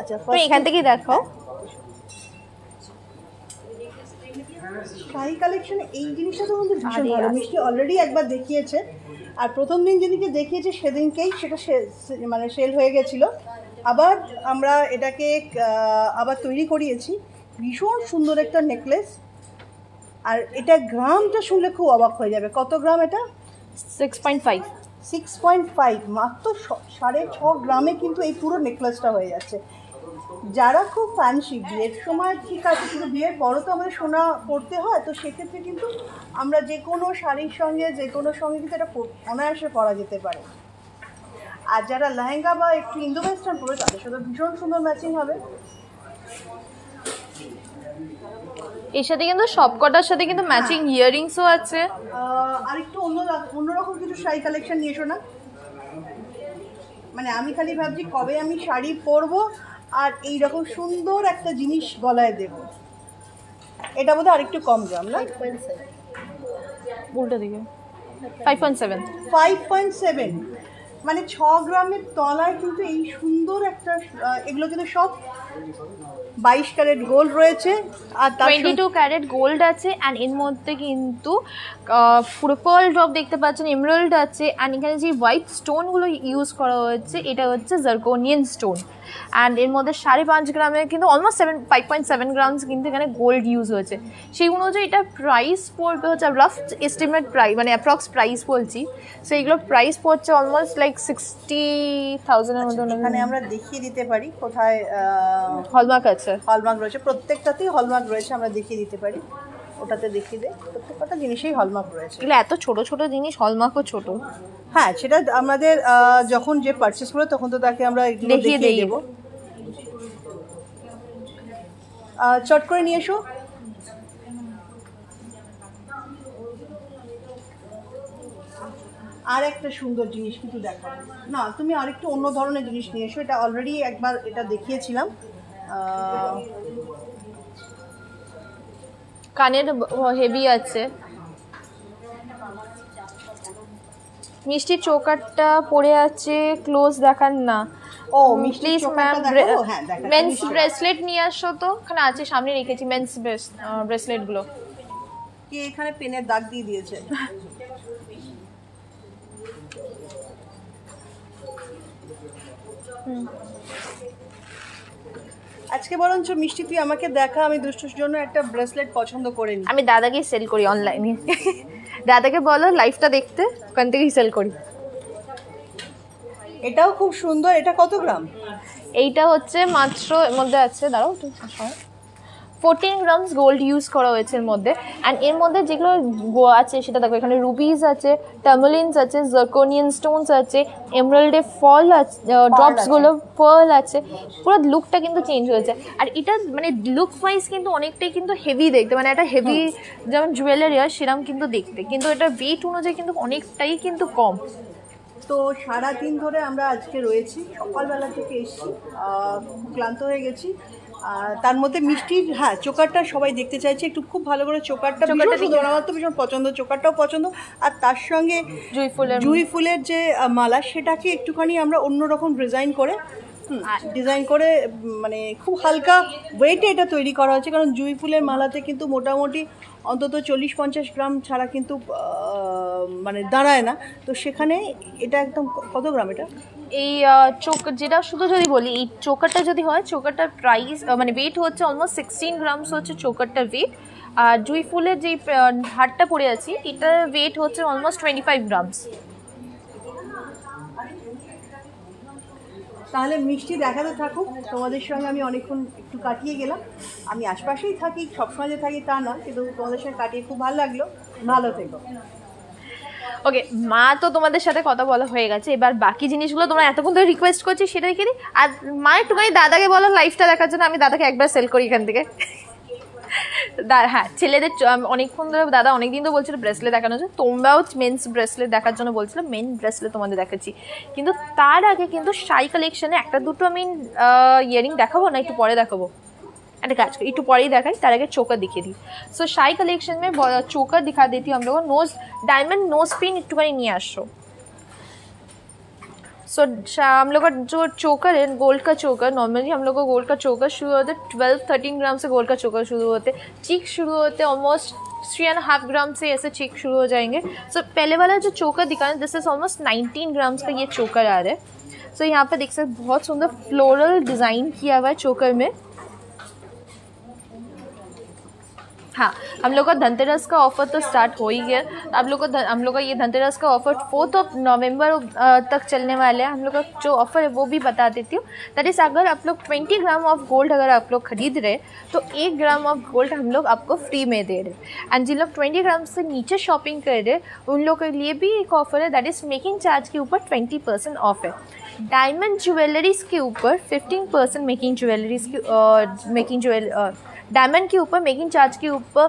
আচ্ছা এখান থেকেই দেখো। শাড়ি কালেকশনে এই জিনিসটা তো ভীষণ ভালো। মিষ্টি অলরেডি একবার দেখিয়েছে। আর প্রথম দিন যেদিনকে দেখিয়েছে সেদিনকেই সেটা মানে সেল হয়ে গেছিল। আবার আমরা এটাকে আবার তৈরি করিয়েছি। ভীষণ সুন্দর একটা নেকলেস আর এটা গ্রামটা শুনলে খুব অবাক হয়ে যাবে। কত গ্রাম এটা? Six point five six point five মাত্র সাড়ে ছ গ্রামে কিন্তু এই পুরো নেকলেসটা হয়ে যাচ্ছে। যারা খুব ফ্যান্সি বিয়ের সময় ঠিক আছে কিন্তু বিয়ের পরও তো আমাদের সোনা পড়তে হয় তো সেক্ষেত্রে কিন্তু আমরা যে কোনো শাড়ির সঙ্গে যে কোনো সঙ্গে কিন্তু এটা অনায়াসে পরা যেতে পারে। আর যারা লেহেঙ্গা বা একটু ইন্দো ওয়েস্টার্ন পরে তাদের সাথে ভীষণ সুন্দর ম্যাচিং হবে। এর সাথে কিন্তু সবকটার সাথে কিন্তু ম্যাচিং ইয়াররিংসও আছে। আর একটু অন্য অন্যরকম কিছু শাড়ি কালেকশন নিয়ে এসো না। মানে আমি খালি ভাবছি কবে আমি শাড়ি পরবো আর এই রকম সুন্দর একটা জিনিস গলায় দেব। এটা বোধহয় আরেকটু কম দাম না? উল্টো দিকে। Five point seven five point seven মানে ছ গ্রামের তলায় কিন্তু এই সুন্দর একটা এগুলো কিন্তু সব বাইশ ক্যারেট গোল্ড রয়েছে আর টোয়েন্টি টু ক্যারেট গোল্ড আছে অ্যান্ড এর মধ্যে কিন্তু পুরো ড্রপ দেখতে পাচ্ছেন এমরাল্ড আছে অ্যান্ড এখানে যে হোয়াইট স্টোনগুলো ইউজ করা হয়েছে এটা হচ্ছে জার্কোনিয়ান স্টোন। অ্যান্ড এর মধ্যে সাড়ে পাঁচ গ্রামে কিন্তু almost seven five point seven grams কিন্তু এখানে গোল্ড ইউজ হয়েছে। সেই অনুযায়ী এটা প্রাইস পড়বে হচ্ছে রাফ এস্টিমেট প্রাইস মানে অ্যাপ্রক্স প্রাইস বলছি। সো এইগুলো প্রাইস পড়ছে অলমোস্ট লাইক সিক্সটি থাউজেন্ডের মধ্যে এখানে আমরা দেখিয়ে দিতে পারি কোথায় হলমার্ক আছে। হলমার্ক রয়েছে। প্রত্যেকটাতেই হলমার্ক রয়েছে আমরা দেখিয়ে দিতে পারি। ওটাতে দেখিয়ে দে প্রত্যেকটা জিনিসেই হলমার্ক রয়েছে। এগুলো এত ছোট ছোট জিনিস হলমার্কও ছোট। হ্যাঁ সেটা আমাদের যখন যে পারচেস করে তখন তো তাকে আমরা দেখিয়ে। দেবো। চট করে নিয়ে এসো। আর একটা সুন্দর জিনিস কিন্তু দেখাবো। না তুমি আরেকটু অন্য ধরনের জিনিস নিয়ে এসো। এটা অলরেডি একবার এটা দেখিয়েছিলাম। কানের হেভি আছে। মিষ্টি চোকারটা পড়ে আছে ক্লোজ দেখান না। ও মিষ্টি প্লিজ ম্যাম মেন্স ব্রেসলেট নিয়ে আসো তো। ওখানে আছে সামনে রেখেছি মেন্স ব্রেসলেটগুলো কে এখানে পেনের দাগ দিয়ে দিয়েছে? আজকে বরঞ্চ মিষ্টি তুই আমাকে দেখা আমি দুষ্টুর জন্য একটা ব্রেসলেট পছন্দ করে নি। আমি দাদাকে সেল করি অনলাইনে দাদাকে বলো লাইফটা দেখতে ওখান থেকেই সেল করি। এটাও খুব সুন্দর এটা কত গ্রাম? এইটা হচ্ছে মাত্র এর মধ্যে আছে দাঁড়াও ফোরটিন গ্রামস গোল্ড ইউজ করা হয়েছে এর মধ্যে। অ্যান্ড এর মধ্যে যেগুলো আছে সেটা দেখো এখানে রুবিজ আছে টার্মোলিনস আছে জার্কোনিয়ান স্টোনস আছে এমরাল্ডে ফল আছে ড্রপসগুলো পার্ল আছে। পুরো লুকটা কিন্তু চেঞ্জ হয়েছে। আর এটা মানে লুক ওয়াইজ কিন্তু অনেকটাই কিন্তু হেভি দেখতে। মানে একটা হেভি যেমন জুয়েলারি হয় সেরকম কিন্তু দেখতে। কিন্তু এটা ওয়েট অনুযায়ী কিন্তু অনেকটাই কিন্তু কম। তো সারা দিন ধরে আমরা আজকে রয়েছি। সকালবেলা থেকে এসেছি। ক্লান্ত হয়ে গেছি। তার মধ্যে মিষ্টির হ্যাঁ চোকারটা সবাই দেখতে চাইছে। একটু খুব ভালো করে চোকারটা ভীষণ সুন্দর। আমার তো ভীষণ পছন্দ চোকারটাও পছন্দ। আর তার সঙ্গে জুই ফুলের জুই ফুলের যে মালা সেটাকে একটুখানি আমরা অন্যরকম ডিজাইন করে ডিজাইন করে মানে খুব হালকা ওয়েটে এটা তৈরি করা হয়েছে, কারণ জুই ফুলের মালাতে কিন্তু মোটামুটি অন্তত চল্লিশ পঞ্চাশ গ্রাম ছাড়া কিন্তু মানে দাঁড়ায় না। তো সেখানে এটা একদম কত গ্রাম এটা? এই চোখ, যেটা শুধু যদি বলি, এই চোকারটা যদি হয় চোকারটার প্রাইস মানে ওয়েট হচ্ছে অলমোস্ট সিক্সটিন গ্রামস হচ্ছে চোকারটার ওয়েট আর জুই ফুলের যে হারটা পরে আছি, এটার ওয়েট হচ্ছে অলমোস্ট টোয়েন্টি ফাইভ গ্রামস তাহলে মিষ্টি দেখাতে থাকুক। তোমাদের সঙ্গে আমি অনেকক্ষণ একটু কাটিয়ে গেলাম। আমি আশপাশেই থাকি, সবসময় যে থাকি তা না কিন্তু তোমাদের সঙ্গে কাটিয়ে খুব ভালো লাগল। ভালো থেকো। ওকে মা তো তোমাদের সাথে কথা বলা হয়ে গেছে। এবার বাকি জিনিসগুলো তোমরা এতক্ষণ ধরে রিকোয়েস্ট করছি সেটা দেখে দিই। আর মা একটুখানি দাদাকে বলো লাইফটা দেখার জন্য। আমি দাদাকে একবার সেল করি এখান থেকে। হ্যাঁ ছেলেদের চ- আম, অনেকক্ষণ ধরে দাদা অনেকদিন তো বলছিল ব্রেসলেট দেখানো হচ্ছে তোমরাও মেন্স ব্রেসলেট দেখার জন্য বলছিল মেন ব্রেসলেট তোমাদের দেখাচ্ছি কিন্তু তার আগে কিন্তু শাই কালেকশনে একটা দুটো আমি ইয়ারিং দেখাবো না একটু পরে দেখাবো একটা কাজ করি একটু পরেই দেখাই তার आगे चोकर दिखे दी सो शाही कलेक्शन में चोकर दिखा देती हूँ हम लोग नोज डायमंड नोज पिन একটুখানি নিয়ে আসো सो हम लोग का जो चोकर है गोल्ड का चोकर नॉर्मली हम लोग को गोल्ड का चोकर शुरू होता है ट्वेल्व थर्टीन ग्राम से गोल्ड का चोकर शुरू होते चीक शुरू होते almost three and half gram से ऐसे चीक शुरू हो जाएँगे। सो so, पहले वाला जो चोकर है this is almost nineteen grams का ये चोकर आ रहा है। सो so, यहाँ पर देख सकते बहुत सुंदर फ्लोरल डिज़ाइन किया हुआ है चोकर में। हाँ हम लोग का धनतेरस का ऑफ़र तो स्टार्ट हो ही गया। आप लोग को हम लोग का ये धनतेरस का ऑफ़र फोर्थ ऑफ़ नवंबर तक चलने वाले हैं। हम लोग का जो ऑफ़र है वो भी बता देती हूँ। दैट इज़ अगर आप लोग ट्वेंटी ग्राम ऑफ़ गोल्ड अगर आप लोग खरीद रहे तो एक ग्राम ऑफ़ गोल्ड हम लोग आपको फ्री में दे रहे एंड जिन लोग ट्वेंटी ग्राम से नीचे शॉपिंग कर रहे उन लोग के लिए भी एक ऑफ़र है। दैट इज़ मेकिंग चार्ज के ऊपर ट्वेंटी परसेंट ऑफ़ है। डायमंड ज्वेलरीज के ऊपर फिफ्टीन परसेंट मेकिंग ज्वेलरीज की मेकिंग ज्वेल डायमंड के ऊपर मेकिंग चार्ज के ऊपर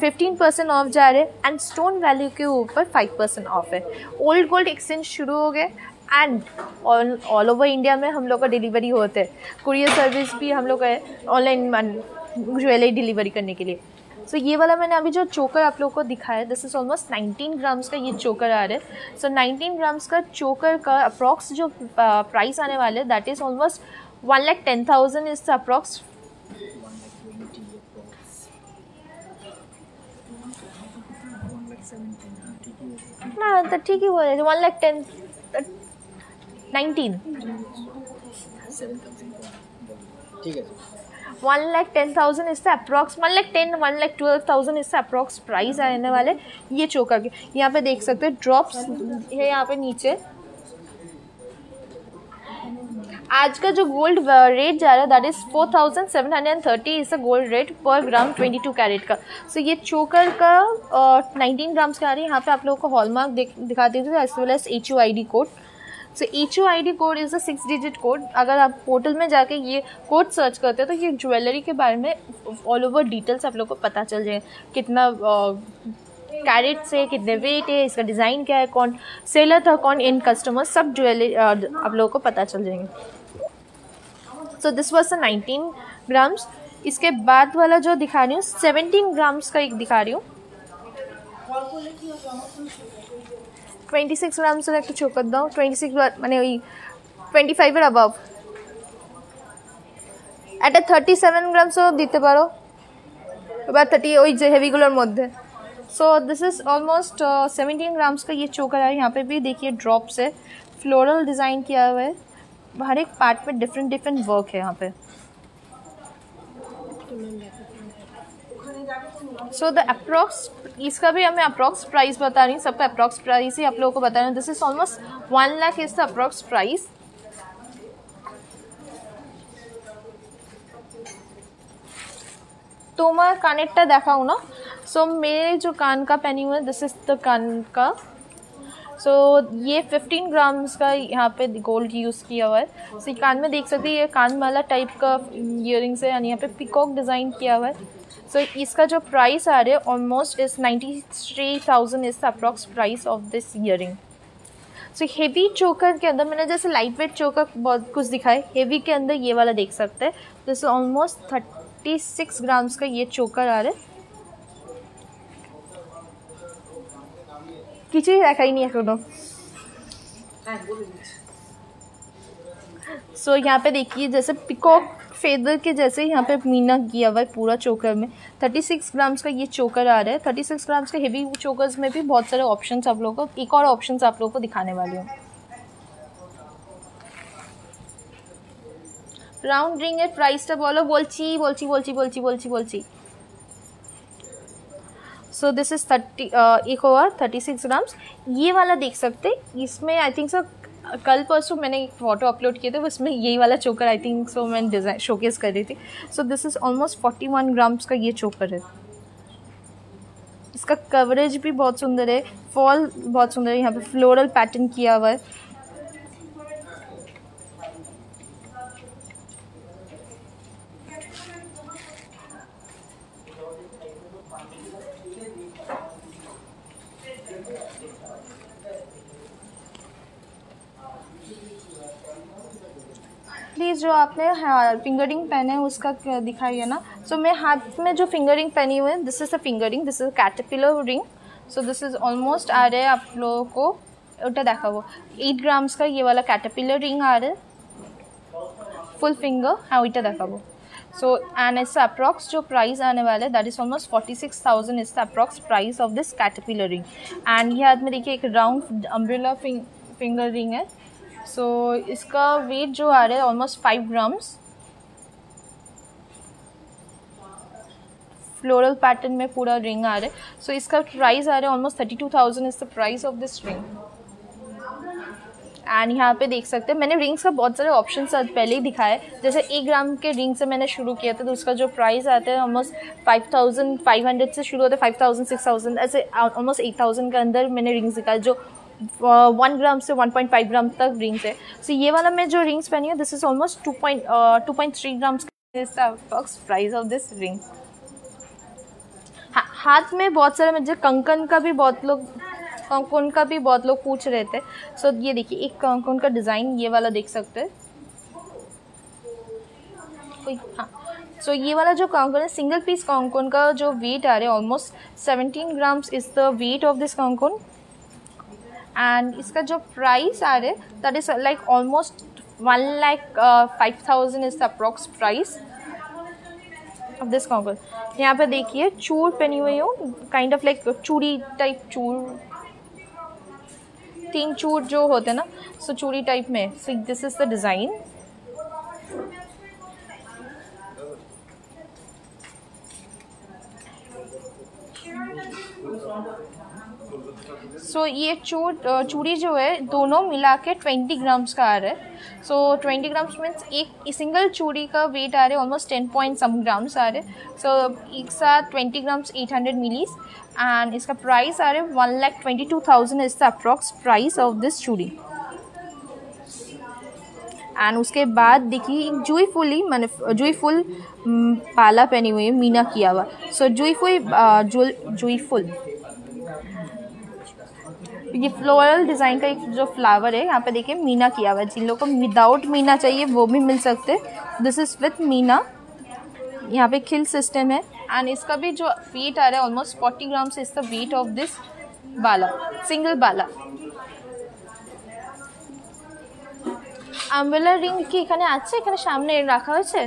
फिफ्टीन परसेंट ऑफ़ जा रहे हैं एंड स्टोन वैल्यू के ऊपर फाइव परसेंट ऑफ़ है। ओल्ड गोल्ड एक्सचेंज शुरू हो गए एंड ऑल ओवर इंडिया में हम लोग का डिलीवरी होते हैं। कुरियर सर्विस भी हम लोग है ऑनलाइन ज्वेलरी डिलीवरी करने के लिए। सो so, ये वाला मैंने अभी जो चोकर आप लोगों को दिखाया है दिस इज़ ऑलमोस्ट 19 ग्राम्स का ये चोकर आ रहा है। सो so, 19 ग्राम्स का चोकर का अप्रॉक्स जो प्राइस आने वाला है that is almost one lakh ten thousand is approx ना तो ठीक ही बोले वन लाख टेन नाइनटीन। ठीक है। वन लाख टेन थाउज़ेंड इससे approx one lakh ten one lakh twelve thousand इससे अप्रॉक्स प्राइस आने वाले ये चोकर के। यहाँ पे देख सकते हैं ड्रॉप्स है यहाँ पे नीचे। आज का जो गोल्ड रेट जा रहा है that is four thousand seven hundred and thirty is a gold rate per gram twenty two carat का। सो so, ये चोकर का नाइनटीन ग्राम्स का आ रही है। यहाँ पे आप लोगों को हॉलमार्क दिखा देती as well as H U I D code so H U I D code is a six digit code अगर आप पोर्टल में जाके ये कोड सर्च करते हैं तो ये ज्वेलरी के बारे में ऑल ओवर डिटेल्स आप लोग को पता चल जाए। कितना कैरेट से कितने वेट है इसका डिज़ाइन क्या है कौन सेलर था कौन इन कस्टमर सब ज्वेलरी आप लोगों को पता चल जाएँगे। so this was the nineteen grams इसके बाद वाला जो दिखा रही हूँ सेवनटीन ग्राम्स का एक दिखा रही हूँ টোয়েন্টি সিক্স গ্রামসের একটা চোকার দাও টোয়েন্টি সিক্স মানে ওই টোয়েন্টি ফাইভের অ্যাবাভ একটা থার্টি সেভেন গ্রামসও দিতে পারো এবার থার্টি ওই যে হেভিগুলোর মধ্যে so this is almost seventeen grams का ये चोकर है यहाँ पे भी देखिए ड्रॉप्स है फ्लोरल डिज़ाइन किया हुआ है हर एक पार्ट में डिफरेंट डिफरेंट वर्क है यहाँ पे सो द अप्रॉक्स इसका भी हमें अप्रॉक्स प्राइस बता रही हूँ सबका अप्रॉक्स प्राइस ही आप लोगों को बता रही हूँ this is almost one lakh is the approx price তোমার কানেরটা দেখাও না सो मेरे जो कान का पहनी हुई है दिस इज द कान का सो so, ये 15 ग्राम्स का यहाँ पे गोल्ड यूज़ किया हुआ है। सो so, कान में देख सकते हैं ये कान वाला टाइप का इयरिंग्स है यानी यहाँ पे पिकॉक डिज़ाइन किया हुआ है। सो so, इसका जो प्राइस आ रहा है almost is ninety three thousand is approx price of this earring so heavy choker के अंदर मैंने जैसे लाइट वेट चोकर बहुत कुछ दिखाए हेवी के अंदर ये वाला देख सकते हैं। जैसे ऑलमोस्ट थर्टी सिक्स ग्राम्स का ये चोकर आ रहा है। কিছুই দেখাই নি এখনো सो यहाँ पे देखिए जैसे पिकॉक फेदर के जैसे यहाँ पे मीना किया हुआ है पूरा चोकर में 36 ग्राम्स का ये चोकर आ रहा है 36 ग्राम्स के हेवी चोकर्स में भी बहुत सारे ऑप्शंस आप लोगों को एक और ऑप्शंस आप लोगों को दिखाने वाली हूँ রাউন্ড রিং এর প্রাইসটা বলো বলছি বলছি বলছি বলছি বলছি বলছি सो दिस इज़ थर्टी एक हुआ थर्टी सिक्स ग्राम्स ये वाला देख सकते इसमें आई थिंक सो कल परसों मैंने एक फ़ोटो अपलोड किए थे, उसमें यही वाला चोकर आई थिंक सो मैंने डिज़ाइन शोकेस कर रही थी। So this is almost forty one grams का ये चोकर है। इसका कवरेज भी बहुत सुंदर है। फॉल बहुत सुंदर है। यहाँ पे फ्लोरल पैटर्न किया हुआ है। प्लीज़ जो आपने हाँ फिंगरिंग पहने है उसका क्या दिखाइए ना सो so, मैं हाथ में जो फिंगरिंग पहनी हुई है this is a finger ring this is caterpillar ring so this is almost आ रहा है आप लोगों को ওটা দেখাবো এইট গ্রামস का ये वाला कैटरपिलर रिंग आ रहा है फुल फिंगर हाँ ওইটা দেখাবো सो एंड इट्स अप्रॉक्स जो प्राइस आने वाला है that is almost forty six thousand is the approx price of this caterpillar ring and ये हाथ में देखिए एक राउंड अम्ब्रेला फिंगर रिंग है सो so, इसका वेट जो आ रहा है almost five grams floral pattern में पूरा रिंग आ रहा है. सो so, इसका प्राइस आ रहा है almost thirty two thousand is the price of this ring and यहाँ पे देख सकते हैं मैंने रिंग्स का बहुत सारे ऑप्शन पहले ही दिखाए जैसे एक ग्राम के रिंग से मैंने शुरू किया था तो उसका जो प्राइस आता है almost five thousand five hundred से शुरू होता है फाइव थाउज़ेंड सिक्स थाउज़ेंड ऐसे ऑलमोस्ट एट थाउज़ेंड के अंदर मैंने रिंग्स दिखाया जो वन ग्राम से वन पॉइंट फाइव ग्राम तक रिंग्स है। सो ये वाला मैं जो रिंग्स पहनी हूँ this is almost two point two point three grams price of this ring हाथ में बहुत सारे मुझे कंकन का भी बहुत लोग कंकन का भी बहुत लोग पूछ रहे थे। सो ये देखिए एक कंकन का डिज़ाइन ये वाला देख सकते हैं। हाँ। सो so, ये वाला जो कंकन है सिंगल पीस कंकन का जो वेट आ रहा है almost seventeen grams is the weight of this Konkan. And इसका जो प्राइस आ रहा है that is like almost one lakh five thousand is the approx price of this Konkan यहाँ पे देखिए, चूर पहनी हुई हूँ काइंड ऑफ़ लाइक चूड़ी टाइप चूर। तीन चूर जो होते हैं ना सो चूड़ी टाइप में। So this is the design so so, ये चूर चूड़ी जो है दोनों मिला के ट्वेंटी ग्राम्स का आ रहा है। सो ट्वेंटी ग्राम्स मीन्स एक सिंगल चूड़ी का वेट आ रहा है almost ten point some grams आ रहे हैं। सो एक साथ twenty grams eight hundred मिलीज and इसका प्राइस आ रहा है one lakh twenty two thousand is the approx price of this चूड़ी। एंड उसके बाद देखिए एक जुई फुली मैंने जुई फुल पाला पहनी हुई है मीना किया हुआ। सो जुई फुल जुई फुल ये फ्लोरल डिज़ाइन का एक जो फ्लावर है यहाँ पे देखिए मीना किया हुआ है जिन लोगों को विदाउट मीना चाहिए वो भी मिल सकते हैं दिस इज़ विथ मीना यहाँ पे खिल सिस्टम है एंड इसका भी जो वेट आ रहा है almost forty grams is the weight of this Bala single Bala আমবেলা ring কি এখানে আছে এখানে সামনে রাখা হয়েছে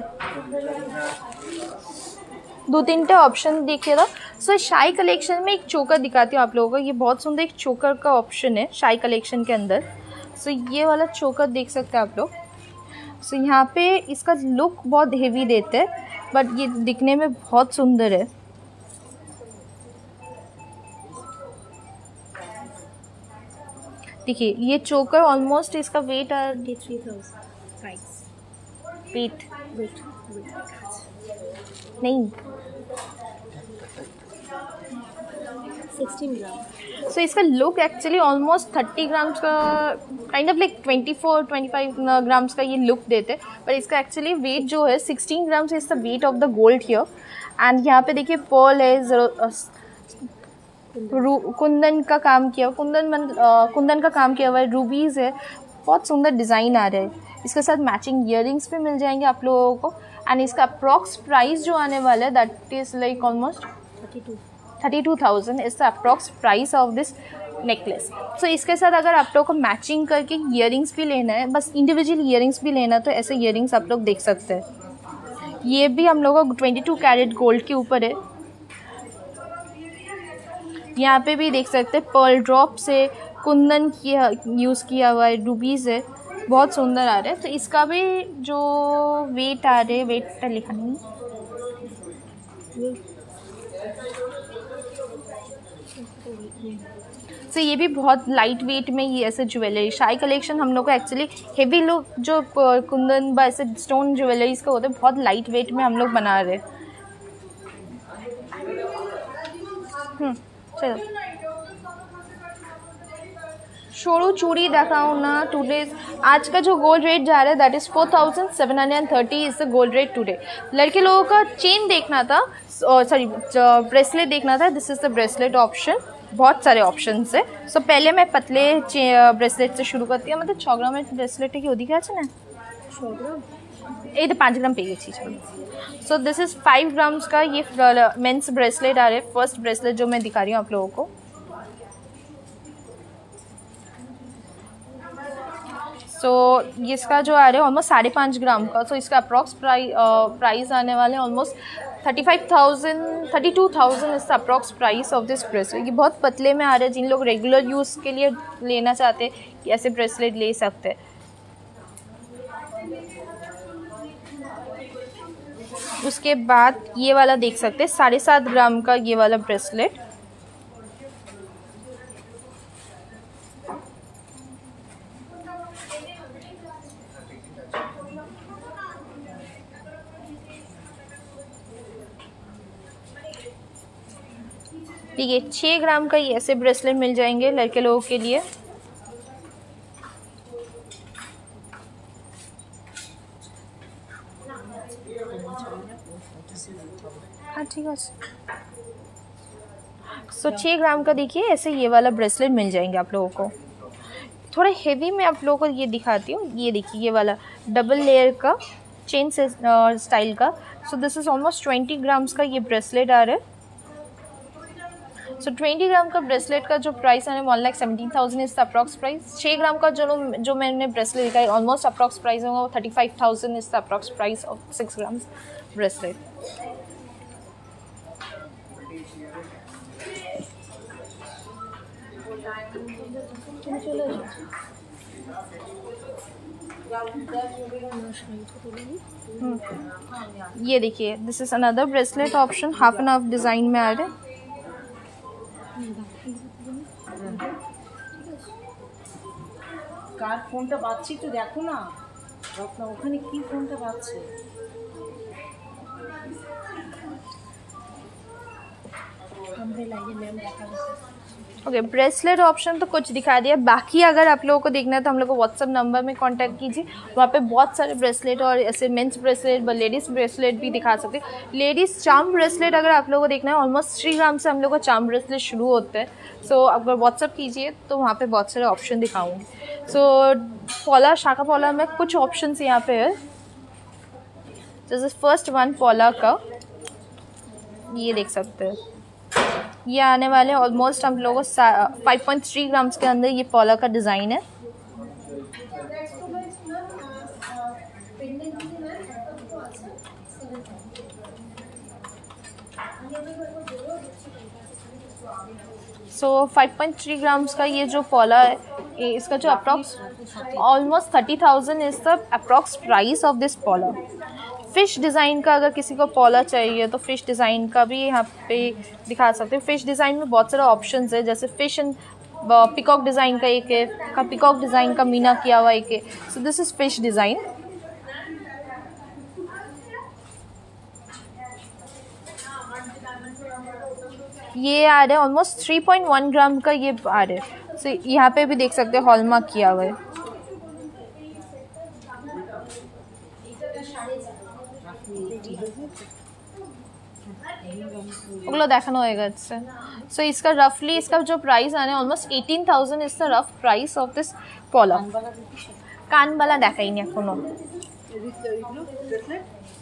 दो तीन ऑप्शन देखिए दो सो शाई कलेक्शन में एक चोकर दिखाती हूँ आप लोगों को। ये बहुत सुंदर एक चोकर का ऑप्शन है शाई कलेक्शन के अंदर। सो ये वाला चोकर देख सकते हैं आप लोग। सो यहाँ पे इसका लुक बहुत हेवी देते हैं बट ये दिखने में बहुत सुंदर है। देखिए ये चोकर ऑलमोस्ट इसका वेट थ्री वेट नहीं। सिक्सटीन ग्राम सो इसका look actually almost thirty grams का kind of like twenty four twenty five grams का ये लुक देते हैं। पर इसका एक्चुअली वेट जो है sixteen grams is the weight of the gold here and यहाँ पे देखिए पर्ल है कुंदन का काम किया हुआ कुंदन मन कुंदन का काम किया हुआ है रूबीज़ है। बहुत सुंदर डिज़ाइन आ रहा है। इसके साथ मैचिंग इयर भी मिल जाएँगे आप लोगों को। एंड इसका अप्रॉक्स प्राइस जो आने वाला है that is like almost thirty two thirty two thousand is the approx price of this necklace so इसके साथ अगर आप लोग को मैचिंग करके इयर भी लेना है, बस इंडिविजुअल इयर भी लेना तो ऐसे इयर आप लोग देख सकते हैं। ये भी हम लोग को ट्वेंटी टू कैरेट गोल्ड के ऊपर है। यहाँ पे भी देख सकते हैं पर्ल ड्रॉप से कुंदन किया यूज़ किया हुआ है रूबीज़ है। बहुत सुंदर आ रहा है। तो इसका भी जो वेट आ रहे वेट लिखा नहीं। सो ये भी बहुत लाइट वेट में ही ऐसे ज्वेलरी शाही कलेक्शन हम लोग को एक्चुअली हेवी लुक जो कुंदन व ऐसे स्टोन ज्वेलरीज का होते हैं, बहुत लाइट वेट में हम लोग बना रहे हम्म, चलो। शोरू चूड़ी दिखाओ ना डेज़ आज का जो गोल्ड रेट जा रहा है that is four thousand seven hundred and thirty is the gold rate today लड़के लोगों का चेन देखना था सॉरी ब्रेसलेट देखना था this is the bracelet option बहुत सारे ऑप्शन है सो so, पहले मैं पतले ब्रेसलेट से शुरू करती हूँ मतलब छ গ্রামের ব্রেসলেটে কি ওদিকে আছে না এই তো पाँच ग्राम पे গেছি चलो so this is five grams का ये मेंस ब्रेसलेट आ रहे हैं फर्स्ट ब्रेसलेट जो मैं दिखा रही हूँ आप लोगों को सो so, इसका जो आ रहा है ऑलमोस्ट साढ़े पाँच ग्राम का सो so, इसका अप्रॉक्स प्राइस प्राइस आने वाले हैं almost thirty five thousand thirty two thousand is approx price of this bracelet ये बहुत पतले में आ रहा है, जिन लोग रेगुलर यूज़ के लिए लेना चाहते हैं ऐसे ब्रेसलेट ले सकते हैं। उसके बाद ये वाला देख सकते हैं, साढ़े सात ग्राम का ये वाला ब्रेसलेट ठीक है छः ग्राम का ये ऐसे ब्रेसलेट मिल जाएँगे लड़के लोगों के लिए। हाँ ठीक है। सो छः ग्राम का देखिए, ऐसे ये वाला ब्रेसलेट मिल जाएँगे आप लोगों को। थोड़ा हेवी में आप लोगों को ये दिखाती हूँ। ये देखिए, ये वाला डबल लेयर का चेन स्टाइल का। So this is almost twenty grams का ये ब्रेसलेट आ रहा है। सो ट्वेंटी ग्राम का ब्रेसलेट का जो प्राइस है one lakh seventeen thousand is the approx price छः ग्राम का जो जो मैंने ब्रेसलेट दिखाई ऑलमोस्ट अप्रॉक्स प्राइस होगा वो thirty five thousand is the approx price of six grams bracelet ये देखिए this is another bracelet option half and half design में आ रहे हैं। কার ফোনটা বাজছে একটু দেখো না। রত্না ওখানে কি ফোনটা বাজছে? ओके ब्रेसलेट ऑप्शन तो कुछ दिखा दिया। बाकी अगर आप लोगों को देखना है तो हम लोग को व्हाट्सअप नंबर में कांटेक्ट कीजिए। वहाँ पे बहुत सारे ब्रेसलेट और ऐसे मेंस ब्रेसलेट लेडीज़ ब्रेसलेट भी दिखा सकते हैं। लेडीज़ चाम ब्रेसलेट अगर आप लोगों को देखना है ऑलमोस्ट थ्री ग्राम से हम लोग को चाम ब्रेसलेट शुरू होते हैं। सो so, अगर व्हाट्सअप कीजिए तो वहाँ पर बहुत सारे ऑप्शन दिखाऊँगी सो so, पॉला शाखा पॉला में कुछ ऑप्शन यहाँ पे है। जैसे फ़र्स्ट वन पॉला का। ये देख सकते हैं। ये आने वाले ऑलमोस्ट हम लोगों को फाइव पॉइंट थ्री ग्राम्स के अंदर ये पॉला का डिज़ाइन है। So five point three grams का ये जो पॉला है इसका जो approx almost thirty thousand is the approx price of this पॉला fish design का अगर किसी को पॉला चाहिए तो फ़िश डिज़ाइन का भी यहाँ पे दिखा सकते हैं। फ़िश डिज़ाइन में बहुत सारे ऑप्शन है जैसे फ़िश एंड पिकॉक डिज़ाइन का एक है का पिकॉक डिज़ाइन का मीना किया हुआ एक है। So this is fish design ये आ रहा है almost three point one gram का ये आ रहा है। सो so, यहाँ पे भी देख सकते हैं हॉलमार्क किया हुआ है। ওগুলো দেখানো হয়ে গেছে সো इसका रफली इसका जो प्राइस आने almost eighteen thousand is the rough price of this पॉला কানবালা দেখাইনি এখনো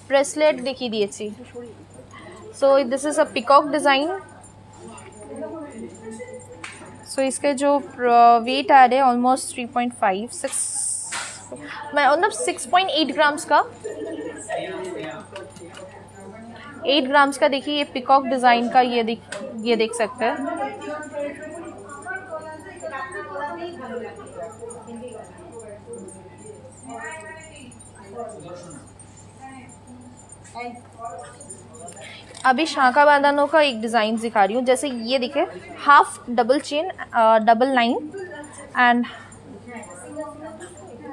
ব্রেসলেট দেখিয়ে দিয়েছি so this is a peacock design so इसके जो वेट आ रहे हैं almost three point five six मतलब सिक्स पॉइंट एट ग्राम्स का एट ग्राम्स का देखिए, ये पिकॉक डिज़ाइन का ये देख ये देख सकते हैं। अभी शाखा बांधनों का एक डिज़ाइन दिखा रही हूँ। जैसे ये देखे half double chain double line and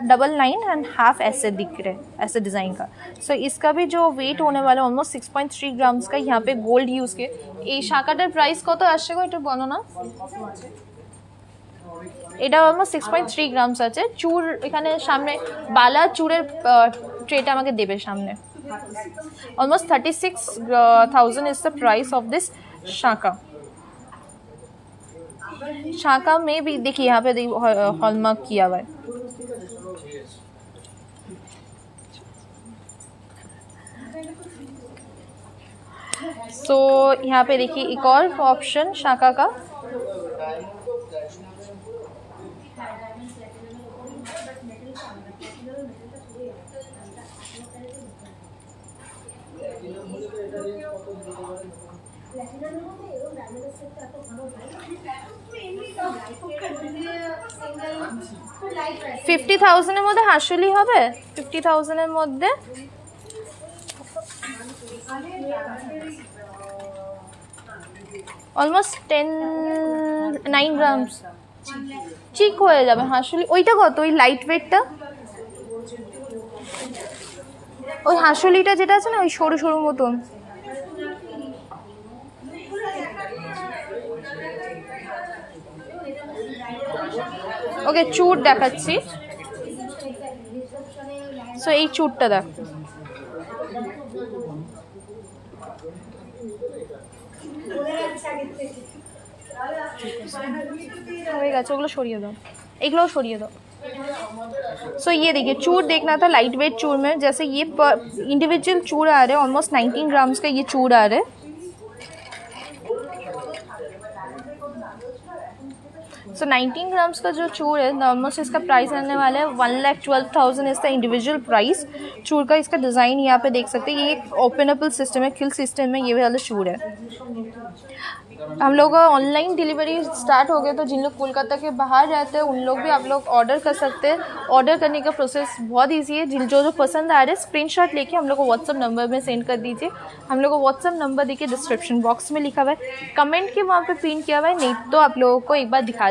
double nine and half ऐसे दिख रहे ऐसे डिज़ाइन का। सो so, इसका भी जो वेट होने वाला है almost six point three grams का यहाँ पे গোল্ড यूज के। এই शाकाटर প্রাইস কত আসছে গো একটু বলো না এটা almost six point three grams আছে চুর এখানে সামনে বালা চুরের ট্রেটা আমাকে দেবে সামনে almost thirty six thousand is the price of this শাখা शाखा में भी देखिए यहाँ पे हॉलमार्क किया हुआ है। सो so, यहाँ पे देखिए एक और ऑप्शन शाखा का। ফিফটি থাউজেন্ডের মধ্যে হাসলি হবে? ফিফটি থাউজেন্ডের মধ্যে? অলমোস্ট টেন নাইন গ্রামস ঠিক হয়ে যাবে হাসলি। ওইটা কত? ওই লাইট ওয়েটটা ওই হাসলিটা যেটা আছে না, ওই সরু সরু মতন। ওকে চুট দেখাচ্ছি সো এই চুটটা দেখ হয়ে গেছে ওগুলো সরিয়ে দাও এগুলোও সরিয়ে दाओ सो ये देखिए चूर देखना था लाइट वेट चूर में जैसे ये इंडिविजुअल चूर आ रहे हैं ऑलमोस्ट 19 ग्राम्स का ये चूर आ रहे हैं सो 19 ग्राम्स का जो चूर है ऑलमोस्ट इसका प्राइस रहने वाला है वन लैख ट्वेल्व थाउज़ेंड इसका इंडिविजुअल प्राइस चूर का इसका डिज़ाइन यहाँ पे देख सकते हैं, ये एक ओपनएबल सिस्टम है खिल सिस्टम में ये वाला चूर है। हम लोग ऑनलाइन डिलीवरी स्टार्ट हो गए तो जिन लोग कोलकाता के बाहर रहते हैं, उन लोग भी आप लोग ऑर्डर कर सकते हैं। ऑर्डर करने का प्रोसेस बहुत ईजी है। जिन, जो जो पसंद आ रहे हैं स्क्रीनशॉट लेके हम लोग को व्हाट्सअप नंबर में सेंड कर दीजिए। हम लोग को व्हाट्सअप नंबर देखिए डिस्क्रिप्शन बॉक्स में लिखा हुआ है। कमेंट के वहाँ पर पिन किया हुआ है, नहीं तो आप लोगों को एक बार दिखा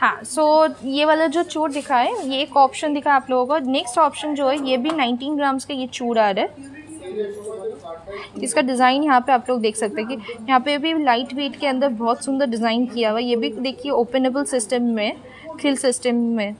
हाँ सो so, ये वाला जो चूर दिखा है ये एक ऑप्शन दिखा आप लोगों को। नेक्स्ट ऑप्शन जो है ये भी 19 ग्राम्स का ये चूर आ रहा है। इसका डिज़ाइन यहाँ पे आप लोग देख सकते हैं कि यहाँ पे भी लाइट वेट के अंदर बहुत सुंदर डिज़ाइन किया हुआ ये भी देखिए ओपनेबल सिस्टम में खिल सिस्टम में।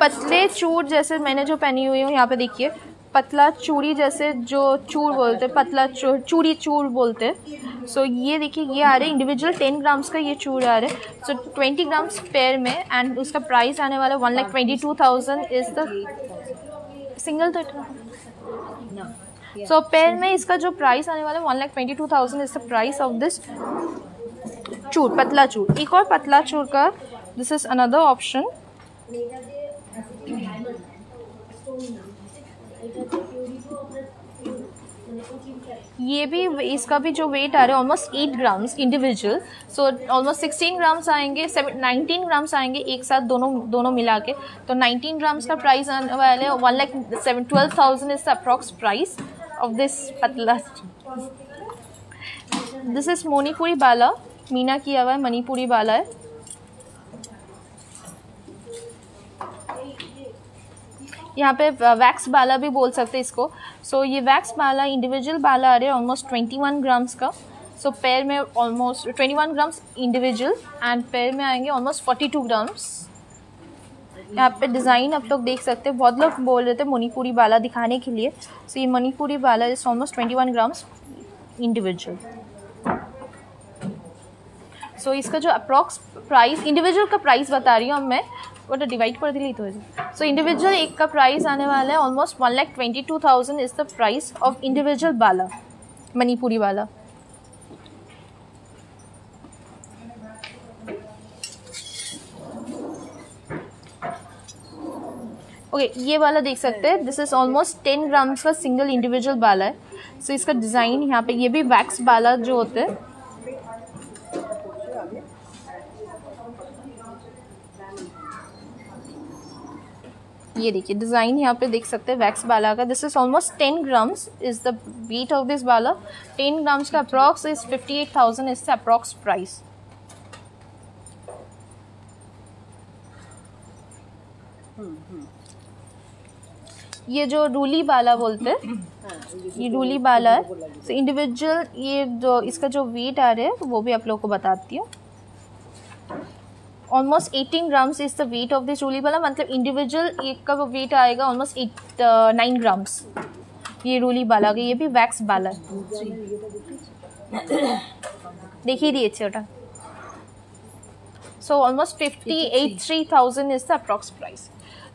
पतले चूर जैसे मैंने जो पहनी हुई हूँ, यहाँ पे देखिए, पतला चूड़ी जैसे जो चूर बोलते हैं पतला चूर चूड़ी चूर बोलते। हैं सो ये देखिए, ये आ रहे इंडिविजुअल टेन ग्राम्स का ये चूर आ रहा है। सो ट्वेंटी ग्राम्स पेयर में एंड उसका प्राइस आने वाला one lakh twenty two thousand is the single तो सो पेयर में इसका जो प्राइस आने वाला one lakh twenty two thousand is the price of this चूर, पतला चूर। एक और पतला चूर का दिस इज़ अनदर ऑप्शन ये भी, इसका भी जो वेट आ रहा है almost eight grams individual so almost sixteen grams आएँगे नाइनटीन ग्राम्स आएँगे एक साथ दोनों दोनों मिला के तो नाइनटीन ग्राम्स का प्राइस आने वाले one lakh seven twelve thousand is the approx price of this पतला दिस इज़ मोनीपुरी बाला मीना किया हुआ है मणिपुरी बाला है यहाँ पे वैक्स बाला भी बोल सकते हैं इसको। सो so, ये वैक्स बाला इंडिविजुअल बाला आ रहे हैं ऑलमोस्ट ट्वेंटी वन ग्राम्स का। सो so, पैर में almost twenty one grams individual and pair में आएँगे ऑलमोस्ट फोर्टी टू ग्राम्स यहाँ पे डिज़ाइन आप लोग देख सकते हैं। बहुत लोग बोल रहे थे मणिपुरी बाला दिखाने के लिए। सो so, ये मणिपुरी बाला is almost twenty one grams individual so इसका जो अप्रॉक्स प्राइस इंडिविजुअल का प्राइस बता रही हूँ मैं। ওটা ডিভাইড করে দিলেই তো হয়ে যায় सो इंडिविजुअल एक का प्राइस आने वाला है almost one lakh twenty two thousand is the price of individual Bala Manipuri Bala okay okay, ये वाला देख सकते हैं this is almost ten grams का सिंगल इंडिविजुअल बाला है सो so, इसका डिज़ाइन यहाँ पे ये भी वैक्स बाला जो होते हैं ये देखिए डिज़ाइन यहाँ पे देख सकते हैं वैक्स बाला का। This is almost ten grams is the weight of this Bala. Ten grams का approx is fifty eight thousand is the approx price ये जो रूली बाला बोलते हैं, ये रूली बाला है। तो इंडिविजुअल ये जो, इसका जो वेट आ रहा है, वो भी आप लोग को बताती हूँ। almost 18 grams is the weight of this रूली वाला मतलब इंडिविजुअल एक का वेट आएगा ऑलमोस्ट एट नाइन ग्राम्स ये रूली बाला का ये भी वैक्स बाला है দেখিয়ে দিয়েছে ওটা so almost fifty eight three thousand is